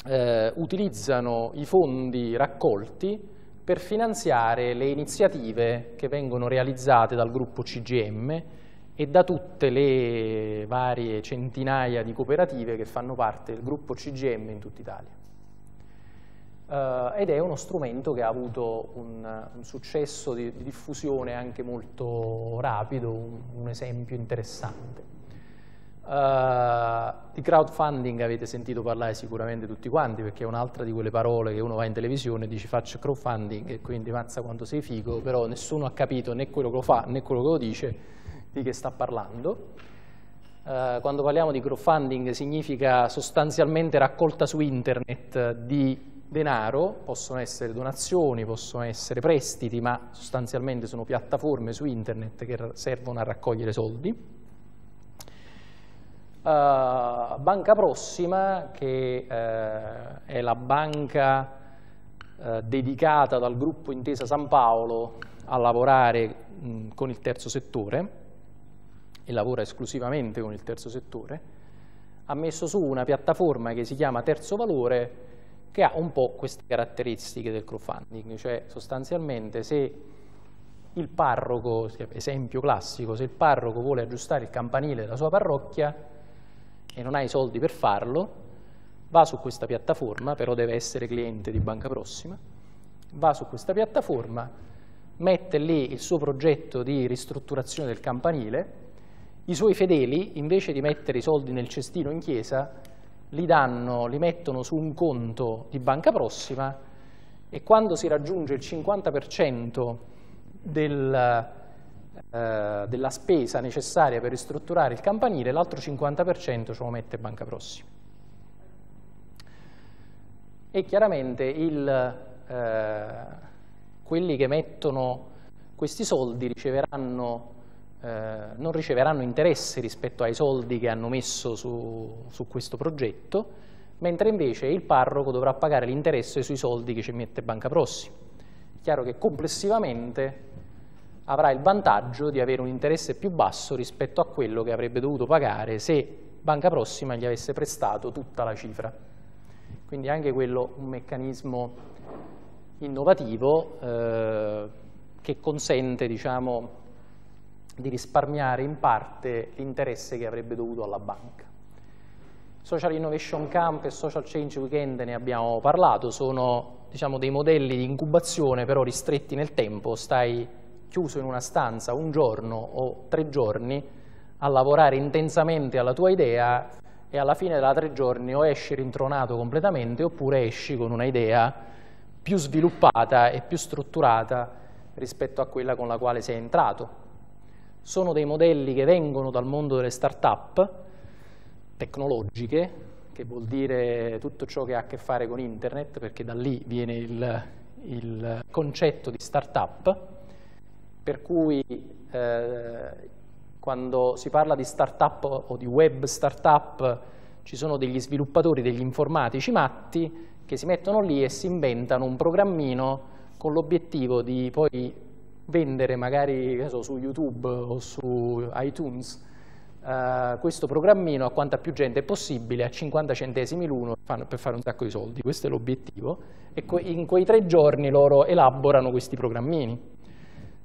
eh, utilizzano i fondi raccolti per finanziare le iniziative che vengono realizzate dal gruppo CGM e da tutte le varie centinaia di cooperative che fanno parte del gruppo CGM in tutta Italia. Uh, ed è uno strumento che ha avuto un, un successo di, di, diffusione anche molto rapido, un, un esempio interessante. Uh, di crowdfunding avete sentito parlare sicuramente tutti quanti perché è un'altra di quelle parole che uno va in televisione e dice faccio crowdfunding e quindi mazza quanto sei figo, però nessuno ha capito né quello che lo fa né quello che lo dice di che sta parlando. Uh, quando parliamo di crowdfunding significa sostanzialmente raccolta su internet di denaro, possono essere donazioni, possono essere prestiti, ma sostanzialmente sono piattaforme su internet che servono a raccogliere soldi Uh, banca Prossima, che uh, è la banca uh, dedicata dal gruppo Intesa San Paolo a lavorare mh, con il terzo settore e lavora esclusivamente con il terzo settore, ha messo su una piattaforma che si chiama Terzo Valore che ha un po' queste caratteristiche del crowdfunding, cioè sostanzialmente se il parroco, esempio classico, se il parroco vuole aggiustare il campanile della sua parrocchia, e non ha i soldi per farlo, va su questa piattaforma, però deve essere cliente di Banca Prossima, va su questa piattaforma, mette lì il suo progetto di ristrutturazione del campanile, i suoi fedeli, invece di mettere i soldi nel cestino in chiesa, li, danno, li mettono su un conto di Banca Prossima e quando si raggiunge il 50% del, eh, della spesa necessaria per ristrutturare il campanile, l'altro 50% ce lo mette Banca Prossima. E chiaramente il, eh, quelli che mettono questi soldi riceveranno, eh, non riceveranno interesse rispetto ai soldi che hanno messo su, su questo progetto, mentre invece il parroco dovrà pagare l'interesse sui soldi che ci mette Banca Prossima. È chiaro che complessivamente avrà il vantaggio di avere un interesse più basso rispetto a quello che avrebbe dovuto pagare se Banca Prossima gli avesse prestato tutta la cifra. Quindi anche quello un meccanismo innovativo eh, che consente diciamo, di risparmiare in parte l'interesse che avrebbe dovuto alla banca. Social Innovation Camp e Social Change Weekend ne abbiamo parlato, sono diciamo, dei modelli di incubazione però ristretti nel tempo, stai chiuso in una stanza un giorno o tre giorni a lavorare intensamente alla tua idea e alla fine della tre giorni o esci rintronato completamente oppure esci con una idea più sviluppata e più strutturata rispetto a quella con la quale sei entrato. Sono dei modelli che vengono dal mondo delle start-up tecnologiche, che vuol dire tutto ciò che ha a che fare con internet, perché da lì viene il, il concetto di start-up, per cui eh, quando si parla di start-up o di web start-up ci sono degli sviluppatori, degli informatici matti che si mettono lì e si inventano un programmino con l'obiettivo di poi vendere magari so, su YouTube o su iTunes uh, questo programmino a quanta più gente è possibile a 50 centesimi l'uno per fare un sacco di soldi, questo è l'obiettivo e in quei tre giorni loro elaborano questi programmini.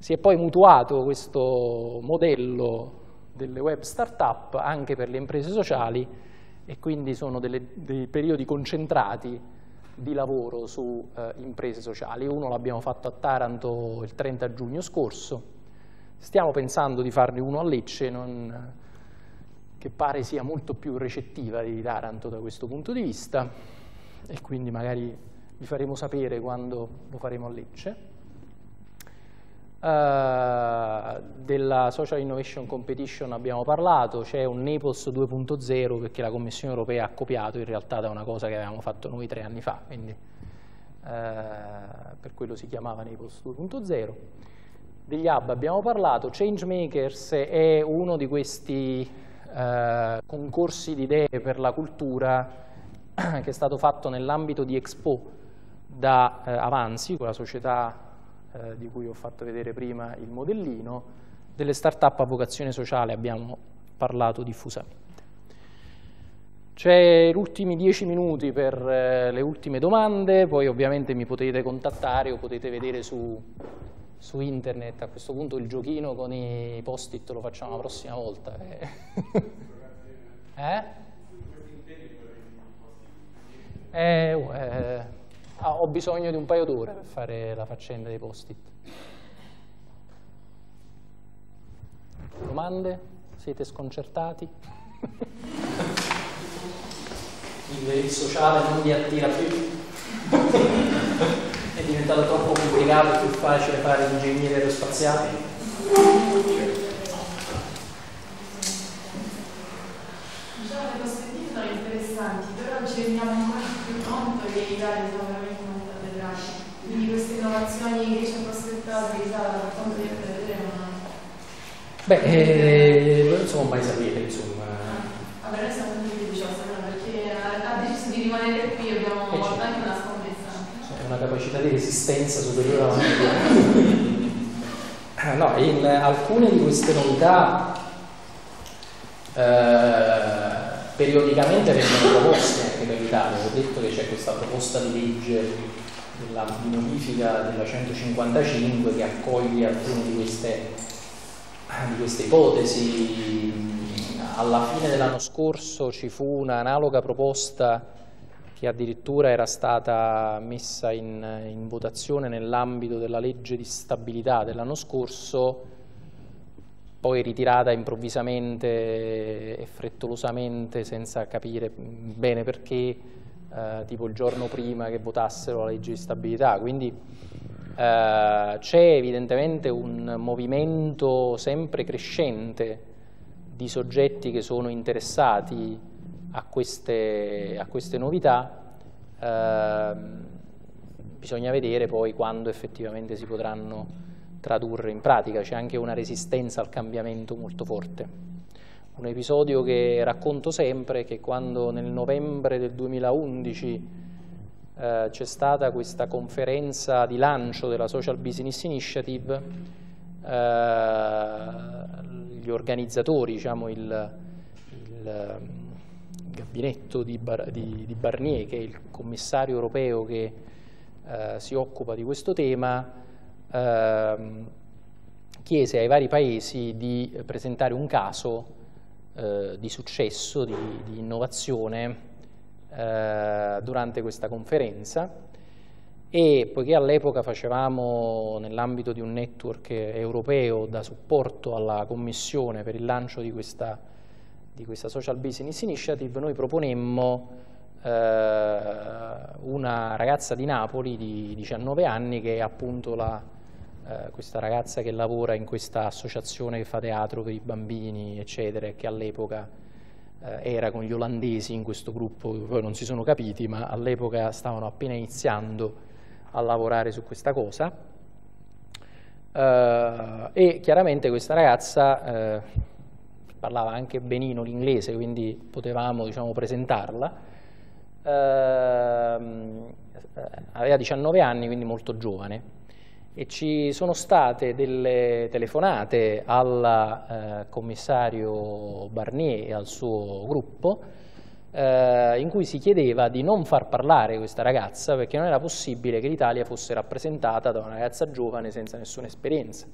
Si è poi mutuato questo modello delle web startup anche per le imprese sociali e quindi sono delle, dei periodi concentrati di lavoro su eh, imprese sociali. Uno l'abbiamo fatto a Taranto il 30 giugno scorso, stiamo pensando di farne uno a Lecce, non, che pare sia molto più recettiva di Taranto da questo punto di vista e quindi magari vi faremo sapere quando lo faremo a Lecce. Uh, della Social Innovation Competition abbiamo parlato, c'è un Naples 2.0 perché la Commissione Europea ha copiato in realtà da una cosa che avevamo fatto noi tre anni fa, quindi uh, per quello si chiamava Naples 2.0. Degli hub abbiamo parlato, Changemakers è uno di questi uh, concorsi di idee per la cultura <clears throat> che è stato fatto nell'ambito di Expo da Avanzi, con la società eh, di cui ho fatto vedere prima il modellino, delle start-up a vocazione sociale abbiamo parlato diffusamente. C'è gli ultimi dieci minuti per eh, le ultime domande, poi ovviamente mi potete contattare o potete vedere su, su internet. A questo punto il giochino con i post-it lo facciamo la prossima volta. eh? <laughs> eh, oh, eh ho bisogno di un paio d'ore per fare la faccenda dei post-it. Domande? Siete sconcertati? il, sociale non vi attira più? È diventato troppo complicato, più facile fare ingegneri aerospaziali? Diciamo le prospettive sono interessanti, però ci rendiamo ancora più conto che sono veramente quindi queste innovazioni che ci hanno Italia dal punto di vedere non... Beh, eh, non so mai sapere, insomma. Ah, vabbè, noi siamo molto fiduciosi perché ha deciso di rimanere qui abbiamo eh, fatto anche una scommessa. Cioè, una capacità di resistenza superiore alla <laughs> media. Ah, no, in alcune di queste novità eh, periodicamente vengono proposte anche per l'Italia. Ho detto che c'è questa proposta di legge della modifica della 155 che accoglie alcune di queste, di queste ipotesi. Alla fine dell'anno scorso ci fu un'analoga proposta che addirittura era stata messa in, in votazione nell'ambito della legge di stabilità dell'anno scorso, poi ritirata improvvisamente e frettolosamente senza capire bene perché, eh, tipo il giorno prima che votassero la legge di stabilità, quindi eh, c'è evidentemente un movimento sempre crescente di soggetti che sono interessati a queste, a queste novità, eh, bisogna vedere poi quando effettivamente si potranno tradurre in pratica, c'è anche una resistenza al cambiamento molto forte. Un episodio che racconto sempre che quando nel novembre del 2011 eh, c'è stata questa conferenza di lancio della Social Business Initiative, eh, gli organizzatori, diciamo il, il, il gabinetto di, Bar, di, di, Barnier, che è il commissario europeo che eh, si occupa di questo tema, ehm, chiese ai vari paesi di presentare un caso eh, di successo, di, di innovazione eh, durante questa conferenza. E poiché all'epoca facevamo nell'ambito di un network europeo da supporto alla Commissione per il lancio di questa, di questa Social Business Initiative, noi proponemmo eh, una ragazza di Napoli di 19 anni che è appunto la, eh, questa ragazza che lavora in questa associazione che fa teatro per i bambini, eccetera, che all'epoca eh, era con gli olandesi in questo gruppo, poi non si sono capiti, ma all'epoca stavano appena iniziando a lavorare su questa cosa uh, e chiaramente questa ragazza uh, parlava anche benino l'inglese, quindi potevamo diciamo, presentarla. Uh, aveva 19 anni, quindi molto giovane e ci sono state delle telefonate al commissario Barnier e al suo gruppo eh, in cui si chiedeva di non far parlare questa ragazza perché non era possibile che l'Italia fosse rappresentata da una ragazza giovane senza nessuna esperienza,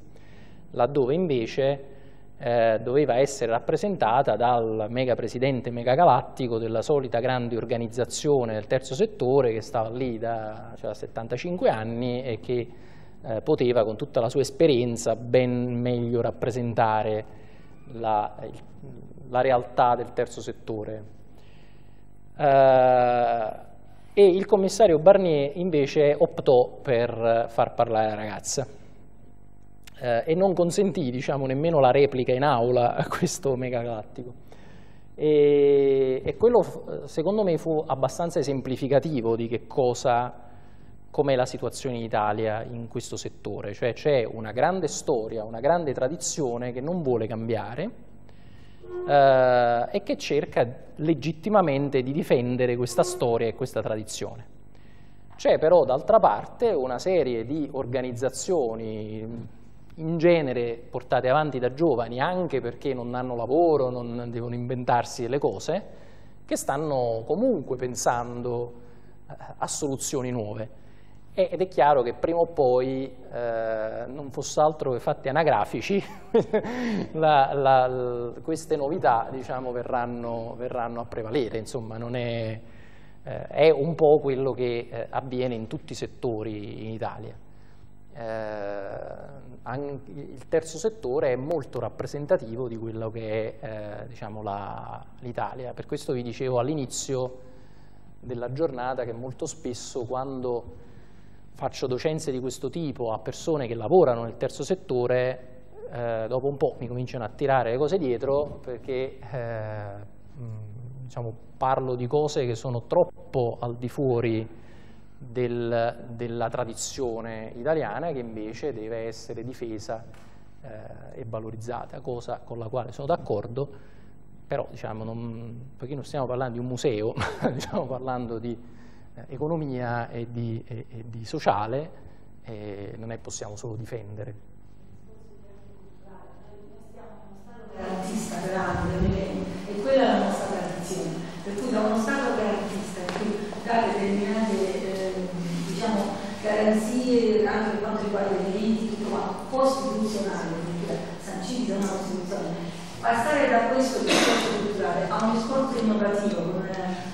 laddove invece eh, doveva essere rappresentata dal mega presidente megagalattico della solita grande organizzazione del terzo settore che stava lì da cioè, 75 anni e che eh, poteva con tutta la sua esperienza ben meglio rappresentare la, la realtà del terzo settore eh, e il commissario Barnier invece optò per far parlare la ragazza eh, e non consentì diciamo, nemmeno la replica in aula a questo megagalattico. E, e quello secondo me fu abbastanza esemplificativo di che cosa com'è la situazione in Italia in questo settore, cioè c'è una grande storia, una grande tradizione che non vuole cambiare, eh, e che cerca legittimamente di difendere questa storia e questa tradizione. C'è però d'altra parte una serie di organizzazioni in genere portate avanti da giovani anche perché non hanno lavoro, non devono inventarsi delle cose, che stanno comunque pensando a soluzioni nuove ed è chiaro che prima o poi, eh, non fosse altro che fatti anagrafici, <laughs> la, la, queste novità diciamo, verranno, verranno, a prevalere, insomma è, eh, è, un po' quello che eh, avviene in tutti i settori in Italia. Eh, il terzo settore è molto rappresentativo di quello che è eh, diciamo, l'Italia, per questo vi dicevo all'inizio della giornata che molto spesso quando faccio docenze di questo tipo a persone che lavorano nel terzo settore, eh, dopo un po' mi cominciano a tirare le cose dietro perché eh, diciamo, parlo di cose che sono troppo al di fuori del, della tradizione italiana che invece deve essere difesa eh, e valorizzata, cosa con la quale sono d'accordo, però diciamo, non, poiché non stiamo parlando di un museo, <laughs> ma stiamo parlando di economia e di, e, e di sociale, e non è possiamo solo difendere. garantista millenni, e quella è la nostra tradizione. Per cui da uno Stato garantista, in cui dà determinate eh, diciamo, garanzie anche per quanto riguarda i diritti, tutto, ma costituzionali, sanciti da una Costituzione, passare da questo discorso culturale a un discorso innovativo con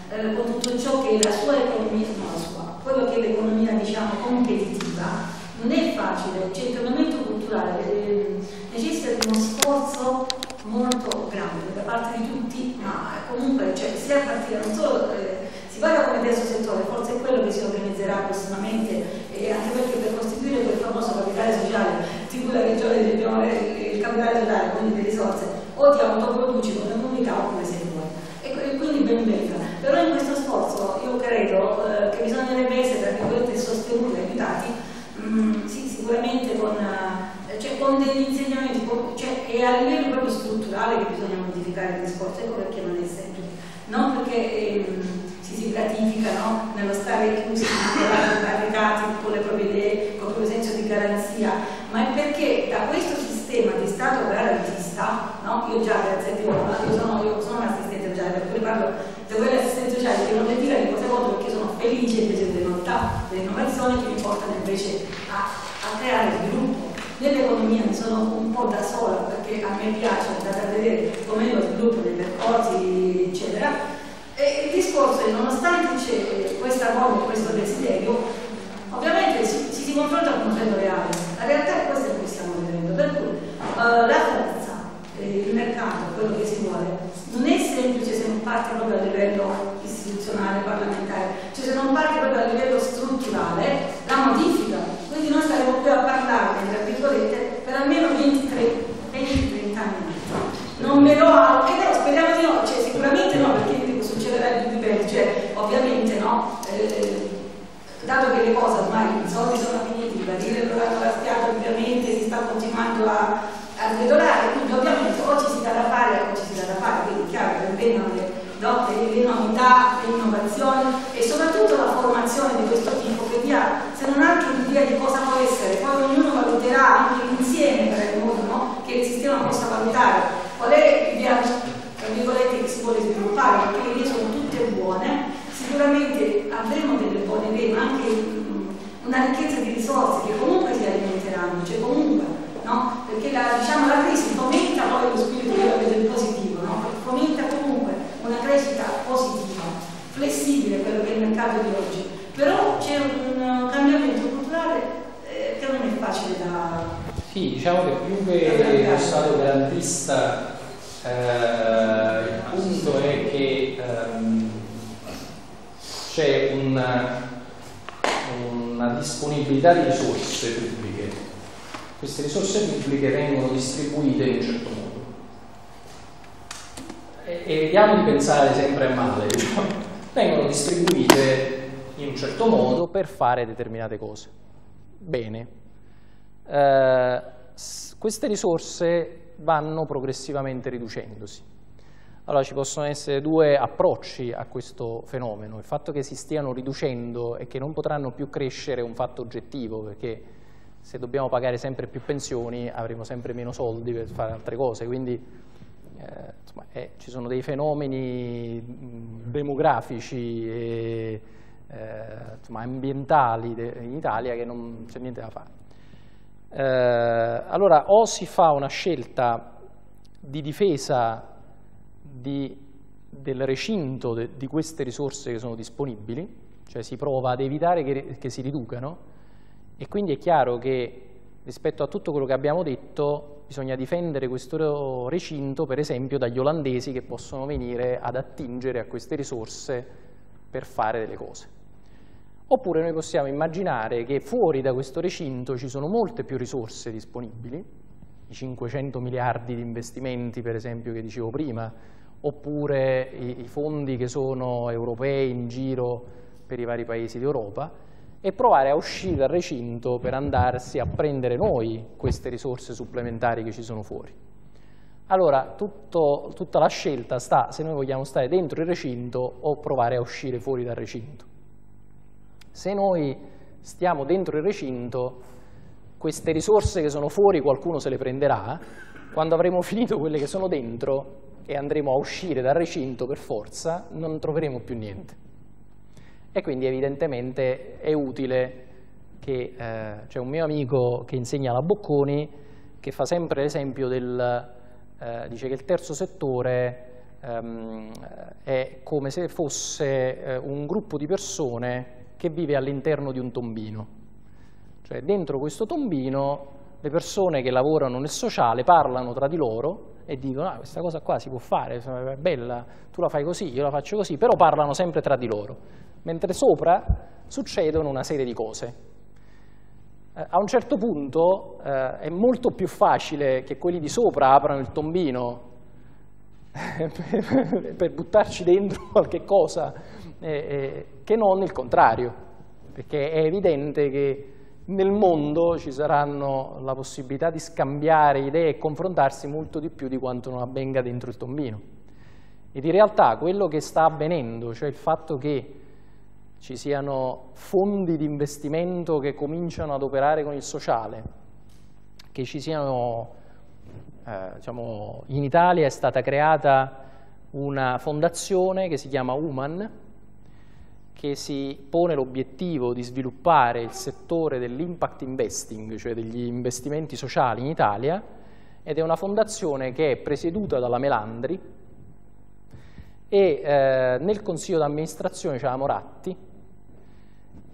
eh, con tutto ciò che la sua economia, no la sua, quello che è l'economia diciamo competitiva, non è facile, cioè il cambiamento culturale eh, necessita di uno sforzo molto grande da parte di tutti, ma comunque cioè, sia a partire non solo, eh, si parla come terzo settore, forse è quello che si organizzerà prossimamente, eh, anche perché per costituire quel famoso capitale sociale di cui la regione dobbiamo avere il capitale sociale, quindi le risorse, o ti autoproduci come comunità oppure sei vuoi. E quindi ben venga. Però in questo sforzo io credo eh, che bisognerebbe essere, tra virgolette, sostenuti, aiutati, mh, mm, sì, sicuramente con, eh, cioè, con, degli insegnamenti, cioè, è a livello proprio strutturale che bisogna modificare il discorso, ecco perché non è semplice, non perché eh, si, si gratifica no? nello stare chiusi, barricati con le proprie idee, con il proprio senso di garanzia, ma è perché da questo sistema di Stato garantista, no? io già per esempio, io sono, io sono un assistente sociale, per cui parlo da quelle assistenti sociali che non le tira di cose volte perché sono felice invece delle novità, delle innovazioni che mi portano invece a, a creare sviluppo. Nell'economia mi sono un po' da sola perché a me piace andare a vedere com'è lo sviluppo dei percorsi, eccetera. E il discorso è nonostante c'è questa voglia, questo desiderio, ovviamente confronta con un trend reale. La realtà è questa che stiamo vedendo, per cui uh, la forza, eh, il mercato, quello che si vuole, non è semplice se non parte proprio a livello istituzionale, parlamentare, cioè se non parte proprio a livello strutturale, la modifica. Quindi noi staremo qui a parlarne, tra virgolette, per almeno 23, 20-30 anni. Non me lo auguro, e no, speriamo di no, cioè, sicuramente no, perché succederà di più, cioè ovviamente no. Eh, dato che le cose ormai i soldi sono finiti, la dire provato la spiaggia ovviamente si sta continuando a, a sgretolare, quindi ovviamente o ci si dà da fare o ci si dà da fare, quindi chiaro che vengono le, no, le, le novità, le innovazioni e soprattutto la formazione di questo tipo che dia se non altro un'idea di cosa può essere, poi ognuno valuterà anche insieme per il modo no, che il sistema possa valutare. Qual è l'idea tra che si vuole sviluppare, perché le idee sono tutte buone, sicuramente avremo delle buone idee, ma anche mh, una ricchezza di risorse che comunque si alimenteranno, cioè comunque, no? Perché la, diciamo, la crisi fomenta poi lo spirito del positivo, no? Fomenta comunque una crescita positiva, flessibile quello che è il mercato di oggi. Però c'è un cambiamento culturale eh, che non è facile da. Sì, diciamo che più che lo Stato garantista eh, il punto è che ehm, c'è una, una, disponibilità di risorse pubbliche. Queste risorse pubbliche vengono distribuite in un certo modo. E, evitiamo di pensare sempre a male, diciamo. vengono distribuite in un certo modo per fare determinate cose. Bene. Eh, queste risorse vanno progressivamente riducendosi. Allora ci possono essere due approcci a questo fenomeno, il fatto che si stiano riducendo e che non potranno più crescere è un fatto oggettivo, perché se dobbiamo pagare sempre più pensioni avremo sempre meno soldi per fare altre cose, quindi eh, insomma, eh, ci sono dei fenomeni demografici e eh, insomma, ambientali in Italia che non c'è niente da fare. Eh, allora o si fa una scelta di difesa di, del recinto de, di queste risorse che sono disponibili, cioè si prova ad evitare che, che si riducano e quindi è chiaro che rispetto a tutto quello che abbiamo detto bisogna difendere questo recinto per esempio dagli olandesi che possono venire ad attingere a queste risorse per fare delle cose. Oppure noi possiamo immaginare che fuori da questo recinto ci sono molte più risorse disponibili, i 500 miliardi di investimenti per esempio che dicevo prima, oppure i, i fondi che sono europei in giro per i vari paesi d'Europa e provare a uscire dal recinto per andarsi a prendere noi queste risorse supplementari che ci sono fuori. Allora, tutto, tutta la scelta sta se noi vogliamo stare dentro il recinto o provare a uscire fuori dal recinto. Se noi stiamo dentro il recinto, queste risorse che sono fuori qualcuno se le prenderà, quando avremo <laughs> finito quelle che sono dentro e andremo a uscire dal recinto per forza, non troveremo più niente. E quindi evidentemente è utile che eh, c'è un mio amico che insegna alla Bocconi che fa sempre l'esempio del, eh, dice che il terzo settore ehm, è come se fosse eh, un gruppo di persone che vive all'interno di un tombino. Cioè dentro questo tombino le persone che lavorano nel sociale parlano tra di loro e dicono ah, questa cosa qua si può fare, è bella, tu la fai così, io la faccio così, però parlano sempre tra di loro, mentre sopra succedono una serie di cose. Eh, a un certo punto eh, è molto più facile che quelli di sopra aprano il tombino <laughs> per, buttarci dentro qualche cosa eh, eh, che non il contrario, perché è evidente che nel mondo ci saranno la possibilità di scambiare idee e confrontarsi molto di più di quanto non avvenga dentro il tombino. Ed in realtà quello che sta avvenendo, cioè il fatto che ci siano fondi di investimento che cominciano ad operare con il sociale, che ci siano, eh, diciamo, in Italia è stata creata una fondazione che si chiama Human, che si pone l'obiettivo di sviluppare il settore dell'impact investing, cioè degli investimenti sociali in Italia, ed è una fondazione che è presieduta dalla Melandri e eh, nel consiglio d'amministrazione c'è la Moratti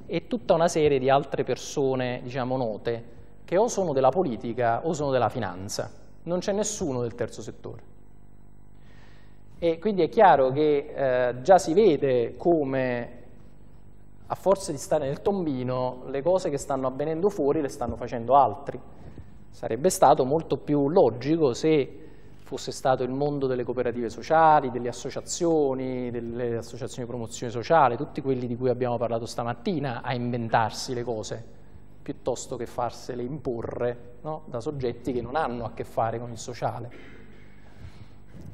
e tutta una serie di altre persone, diciamo, note, che o sono della politica o sono della finanza. Non c'è nessuno del terzo settore. E quindi è chiaro che eh, già si vede come a forza di stare nel tombino le cose che stanno avvenendo fuori le stanno facendo altri. Sarebbe stato molto più logico se fosse stato il mondo delle cooperative sociali, delle associazioni, delle associazioni di promozione sociale, tutti quelli di cui abbiamo parlato stamattina, a inventarsi le cose, piuttosto che farsele imporre no? da soggetti che non hanno a che fare con il sociale.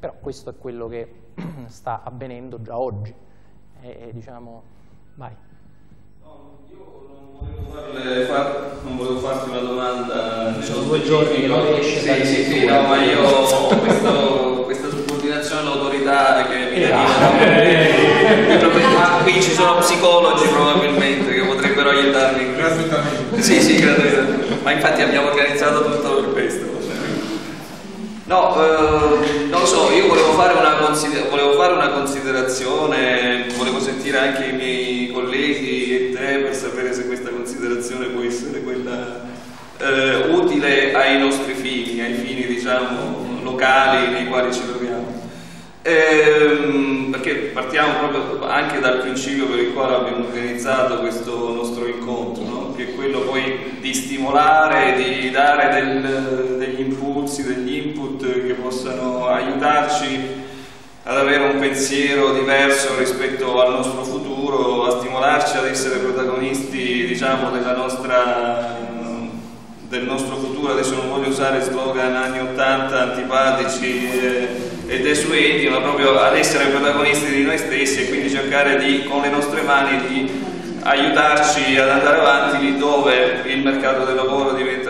Però questo è quello che <clears throat> sta avvenendo già oggi. E, diciamo, vai. Non volevo farti una domanda. Sono due giorni che non riesce sì, sì, sì, no, ma io ho questo, questa subordinazione all'autorità che mi deriva. Ma qui ci sono psicologi probabilmente che potrebbero aiutarmi. Gratuitamente. Sì, sì, gratuitamente. Ma infatti abbiamo organizzato tutto per questo. No, eh, non lo so, io volevo fare, volevo fare, una considerazione, volevo sentire anche i miei colleghi e te per sapere se questa considerazione può essere quella eh, utile ai nostri fini, ai fini diciamo locali nei quali ci troviamo. Ehm, perché partiamo proprio anche dal principio per il quale abbiamo organizzato questo nostro incontro, no? che è quello poi di stimolare, di dare del, degli impulsi, degli possano aiutarci ad avere un pensiero diverso rispetto al nostro futuro, a stimolarci ad essere protagonisti diciamo, nostra, del nostro futuro. Adesso non voglio usare slogan anni 80 antipatici e, e desueti, ma proprio ad essere protagonisti di noi stessi e quindi cercare di, con le nostre mani di aiutarci ad andare avanti lì dove il mercato del lavoro diventa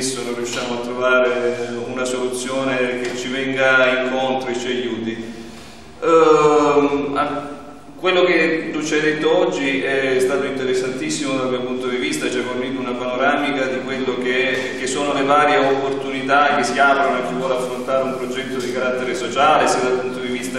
complesso, non riusciamo a trovare una soluzione che ci venga incontro e ci aiuti. Uh, quello che tu ci hai detto oggi è stato interessantissimo dal mio punto di vista, ci ha fornito una panoramica di quello che, che, sono le varie opportunità che si aprono a chi vuole affrontare un progetto di carattere sociale, sia dal punto di vista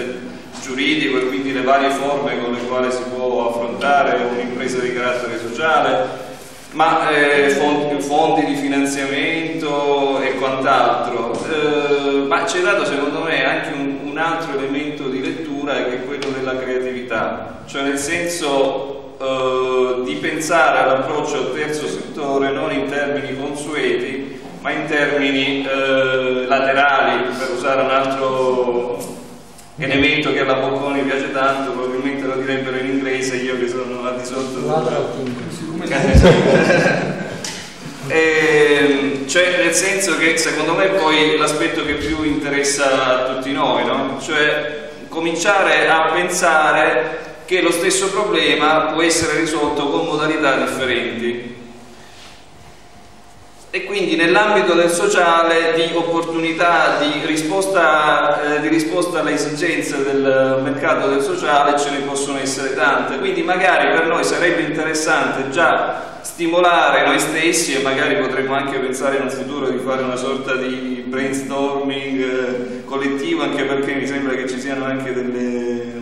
giuridico e quindi le varie forme con le quali si può affrontare un'impresa di carattere sociale, ma eh, fondi, fondi, di finanziamento e quant'altro. Eh, ma ci è dato secondo me anche un, un, altro elemento di lettura che è quello della creatività, cioè nel senso eh, di pensare all'approccio al terzo settore non in termini consueti, ma in termini eh, laterali, per usare un altro elemento che alla Bocconi piace tanto, probabilmente lo direbbero in inglese, io che sono al di sotto. <laughs> e, cioè nel senso che secondo me poi l'aspetto che più interessa a tutti noi, no? cioè cominciare a pensare che lo stesso problema può essere risolto con modalità differenti e quindi nell'ambito del sociale di opportunità di risposta, eh, di risposta alle esigenze del mercato del sociale ce ne possono essere tante, quindi magari per noi sarebbe interessante già stimolare noi stessi e magari potremmo anche pensare in un futuro di fare una sorta di brainstorming eh, collettivo anche perché mi sembra che ci siano anche delle,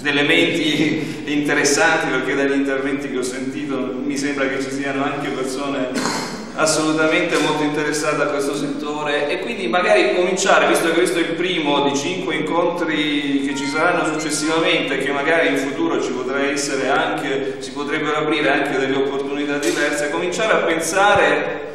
delle menti interessanti perché dagli interventi che ho sentito mi sembra che ci siano anche persone assolutamente molto interessata a questo settore e quindi magari cominciare, visto che questo è il primo di cinque incontri che ci saranno successivamente, che magari in futuro ci potrà essere anche, si potrebbero aprire anche delle opportunità diverse, cominciare a pensare,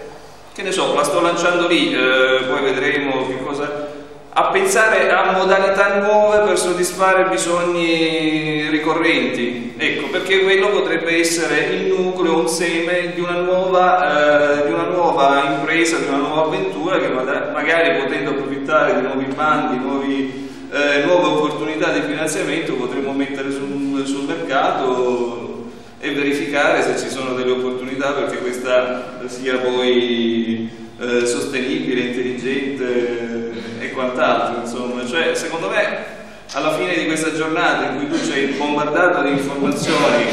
che ne so, la sto lanciando lì, eh, poi vedremo che cosa a pensare a modalità nuove per soddisfare bisogni ricorrenti. Ecco, perché quello potrebbe essere il nucleo, un seme di una nuova, eh, di una nuova impresa, di una nuova avventura che magari potendo approfittare di nuovi bandi, nuovi, eh, nuove opportunità di finanziamento potremmo mettere sul, sul mercato e verificare se ci sono delle opportunità perché questa sia poi eh, sostenibile, intelligente quant'altro, insomma. Cioè, secondo me, alla fine di questa giornata in cui tu sei bombardato di informazioni,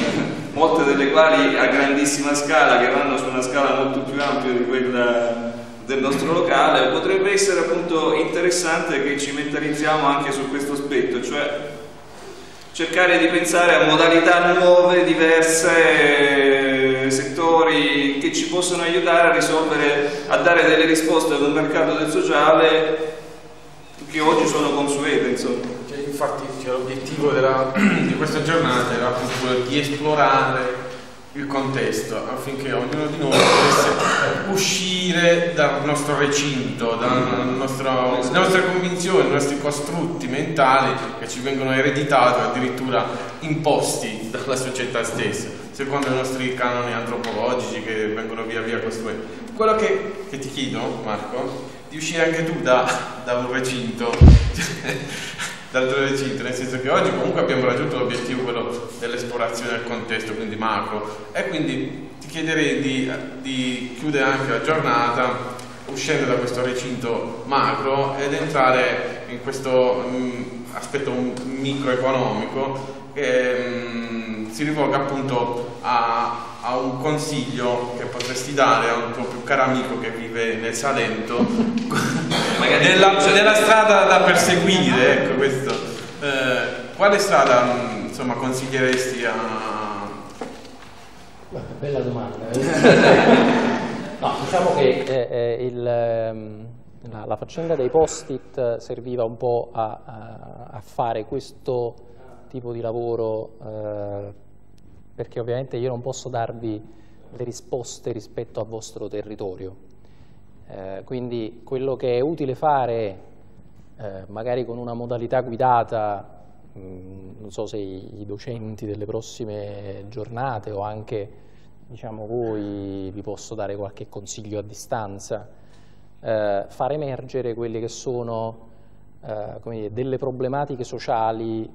<laughs> molte delle quali a grandissima scala, che vanno su una scala molto più ampia di quella del nostro locale, potrebbe essere appunto interessante che ci mentalizziamo anche su questo aspetto, cioè cercare di pensare a modalità nuove, diverse, eh, settori che ci possono aiutare a risolvere, a dare delle risposte ad un mercato del sociale che oggi sono consuete, insomma. Cioè, infatti cioè, l'obiettivo <clears throat> di questa giornata era appunto quello di esplorare il contesto affinché ognuno di noi potesse uscire dal nostro recinto, dalle nostre convinzioni, dai nostri costrutti mentali che ci vengono ereditati addirittura imposti dalla società stessa, secondo i nostri canoni antropologici che vengono via via costruiti. Quello che, che ti chiedo, Marco, di uscire anche tu da, da un recinto <laughs> dal tuo recinto, nel senso che oggi comunque abbiamo raggiunto l'obiettivo quello dell'esplorazione del contesto, quindi macro, e quindi ti chiederei di, di chiudere anche la giornata uscendo da questo recinto macro ed entrare in questo mh, mm, aspetto microeconomico che mh, mm, si rivolga appunto a, a, un consiglio che potresti dare a un tuo più caro amico che vive nel Salento <laughs> nella, nella, strada da perseguire ecco questo eh, quale strada mh, insomma consiglieresti a bella domanda eh. <laughs> no, diciamo che eh, eh, il, ehm, la, la, faccenda dei post-it serviva un po' a, a, a fare questo tipo di lavoro eh, perché ovviamente io non posso darvi le risposte rispetto al vostro territorio. Eh, quindi quello che è utile fare, eh, magari con una modalità guidata, mh, mm, non so se i, i, docenti delle prossime giornate o anche diciamo, voi vi posso dare qualche consiglio a distanza, eh, far emergere quelle che sono eh, dire, delle problematiche sociali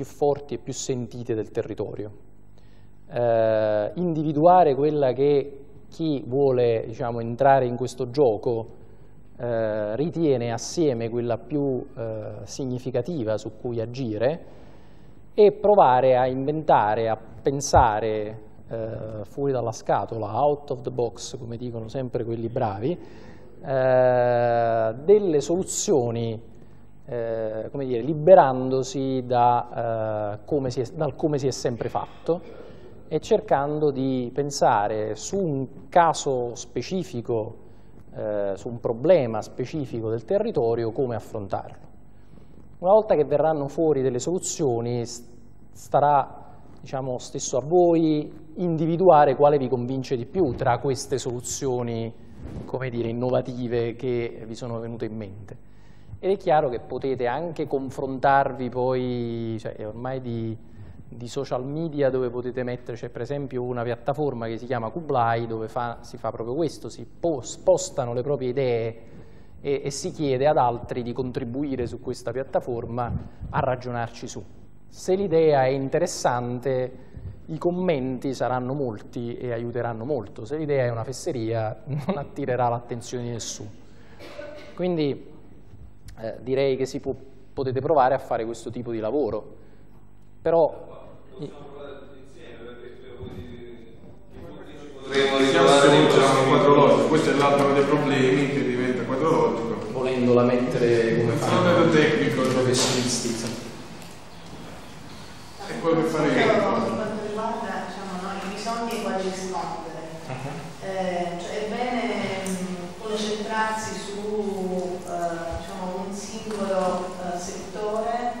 più forti e più sentite del territorio. Eh, individuare quella che chi vuole diciamo, entrare in questo gioco eh, ritiene assieme quella più eh, significativa su cui agire e provare a inventare, a pensare eh, fuori dalla scatola, out of the box, come dicono sempre quelli bravi, eh, delle soluzioni eh, come dire, liberandosi da, come è, dal come si è sempre fatto e cercando di pensare su un caso specifico, eh, su un problema specifico del territorio, come affrontarlo. Una volta che verranno fuori delle soluzioni, starà diciamo, stesso a voi individuare quale vi convince di più tra queste soluzioni come dire, innovative che vi sono venute in mente. Ed è chiaro che potete anche confrontarvi poi, cioè ormai di di social media dove potete mettere, c'è per esempio una piattaforma che si chiama Kublai dove fa, si fa proprio questo, si spostano le proprie idee e, e, si chiede ad altri di contribuire su questa piattaforma a ragionarci su. Se l'idea è interessante i commenti saranno molti e aiuteranno molto, se l'idea è una fesseria non attirerà l'attenzione di nessuno. Quindi eh, direi che può, potete provare a fare questo tipo di lavoro, però questo è l'altro dei problemi che diventa quadrologico. Volendola mettere come fanno un tecnico, i professionisti. È quello che faremo. Per quanto riguarda diciamo, no, i bisogni ai quali rispondere, uh -huh. eh, cioè è bene mh, concentrarsi su eh, diciamo, un singolo eh, settore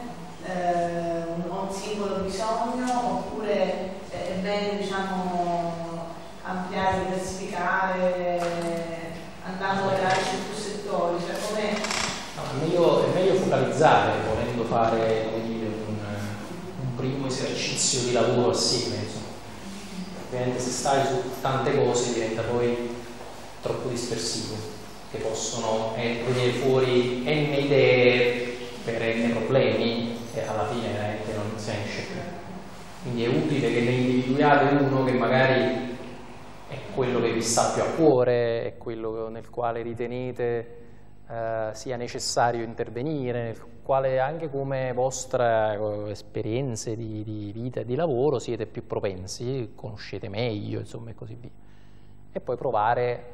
eh, un, un singolo bisogno oppure bene diciamo ampliare, diversificare, andando a creare su più settori? Cioè come... no, è, meglio, è, meglio, focalizzare volendo fare dire, un, un, primo esercizio di lavoro assieme. Ovviamente se stai su tante cose diventa poi troppo dispersivo, che possono eh, venire fuori n idee per n problemi e alla fine veramente non si esce. Quindi è utile che ne individuate uno che magari è quello che vi sta più a cuore, è quello nel quale ritenete eh, sia necessario intervenire, nel quale anche come vostre eh, esperienze di, di, vita e di lavoro siete più propensi, conoscete meglio, insomma e così via. E poi provare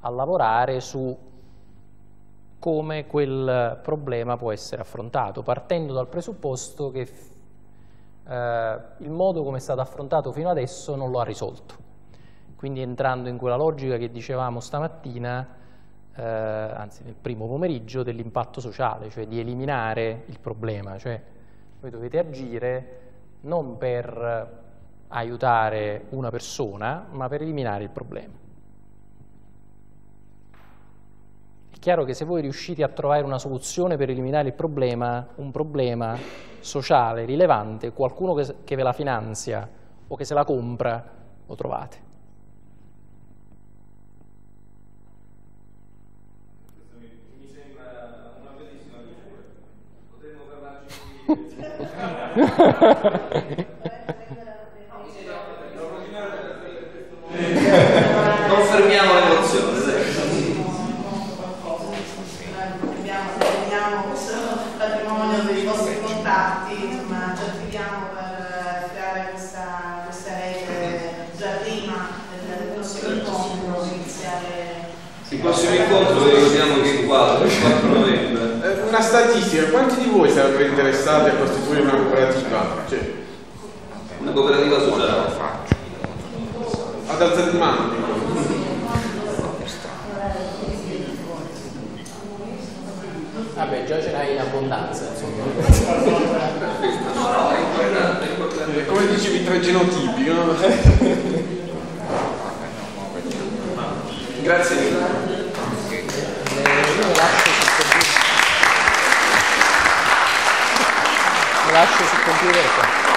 a lavorare su come quel problema può essere affrontato, partendo dal presupposto che eh, il modo come è stato affrontato fino adesso non lo ha risolto. Quindi entrando in quella logica che dicevamo stamattina, eh, anzi nel primo pomeriggio, dell'impatto sociale, cioè di eliminare il problema, cioè voi dovete agire non per aiutare una persona, ma per eliminare il problema. È chiaro che se voi riuscite a trovare una soluzione per eliminare il problema, un problema sociale rilevante, qualcuno che, che ve la finanzia o che se la compra, lo trovate. non fermiamo l'emozione, dai. Abbiamo questo patrimonio dei vostri contatti, insomma, ci attiviamo per creare questa, questa rete già prima del, del prossimo incontro, iniziare. Il prossimo incontro lo ricordiamo che è 4, il 4 novembre. Eh, Una statistica, quanti di voi sarebbero interessati a costituire una cooperativa? Cioè, Una cooperativa sociale. ad alzare di mano, dico. Vabbè, già ce l'hai in abbondanza, insomma. Eh, Come dicevi, tre genotipi, no? <laughs> Grazie mille. Lascio sul computer.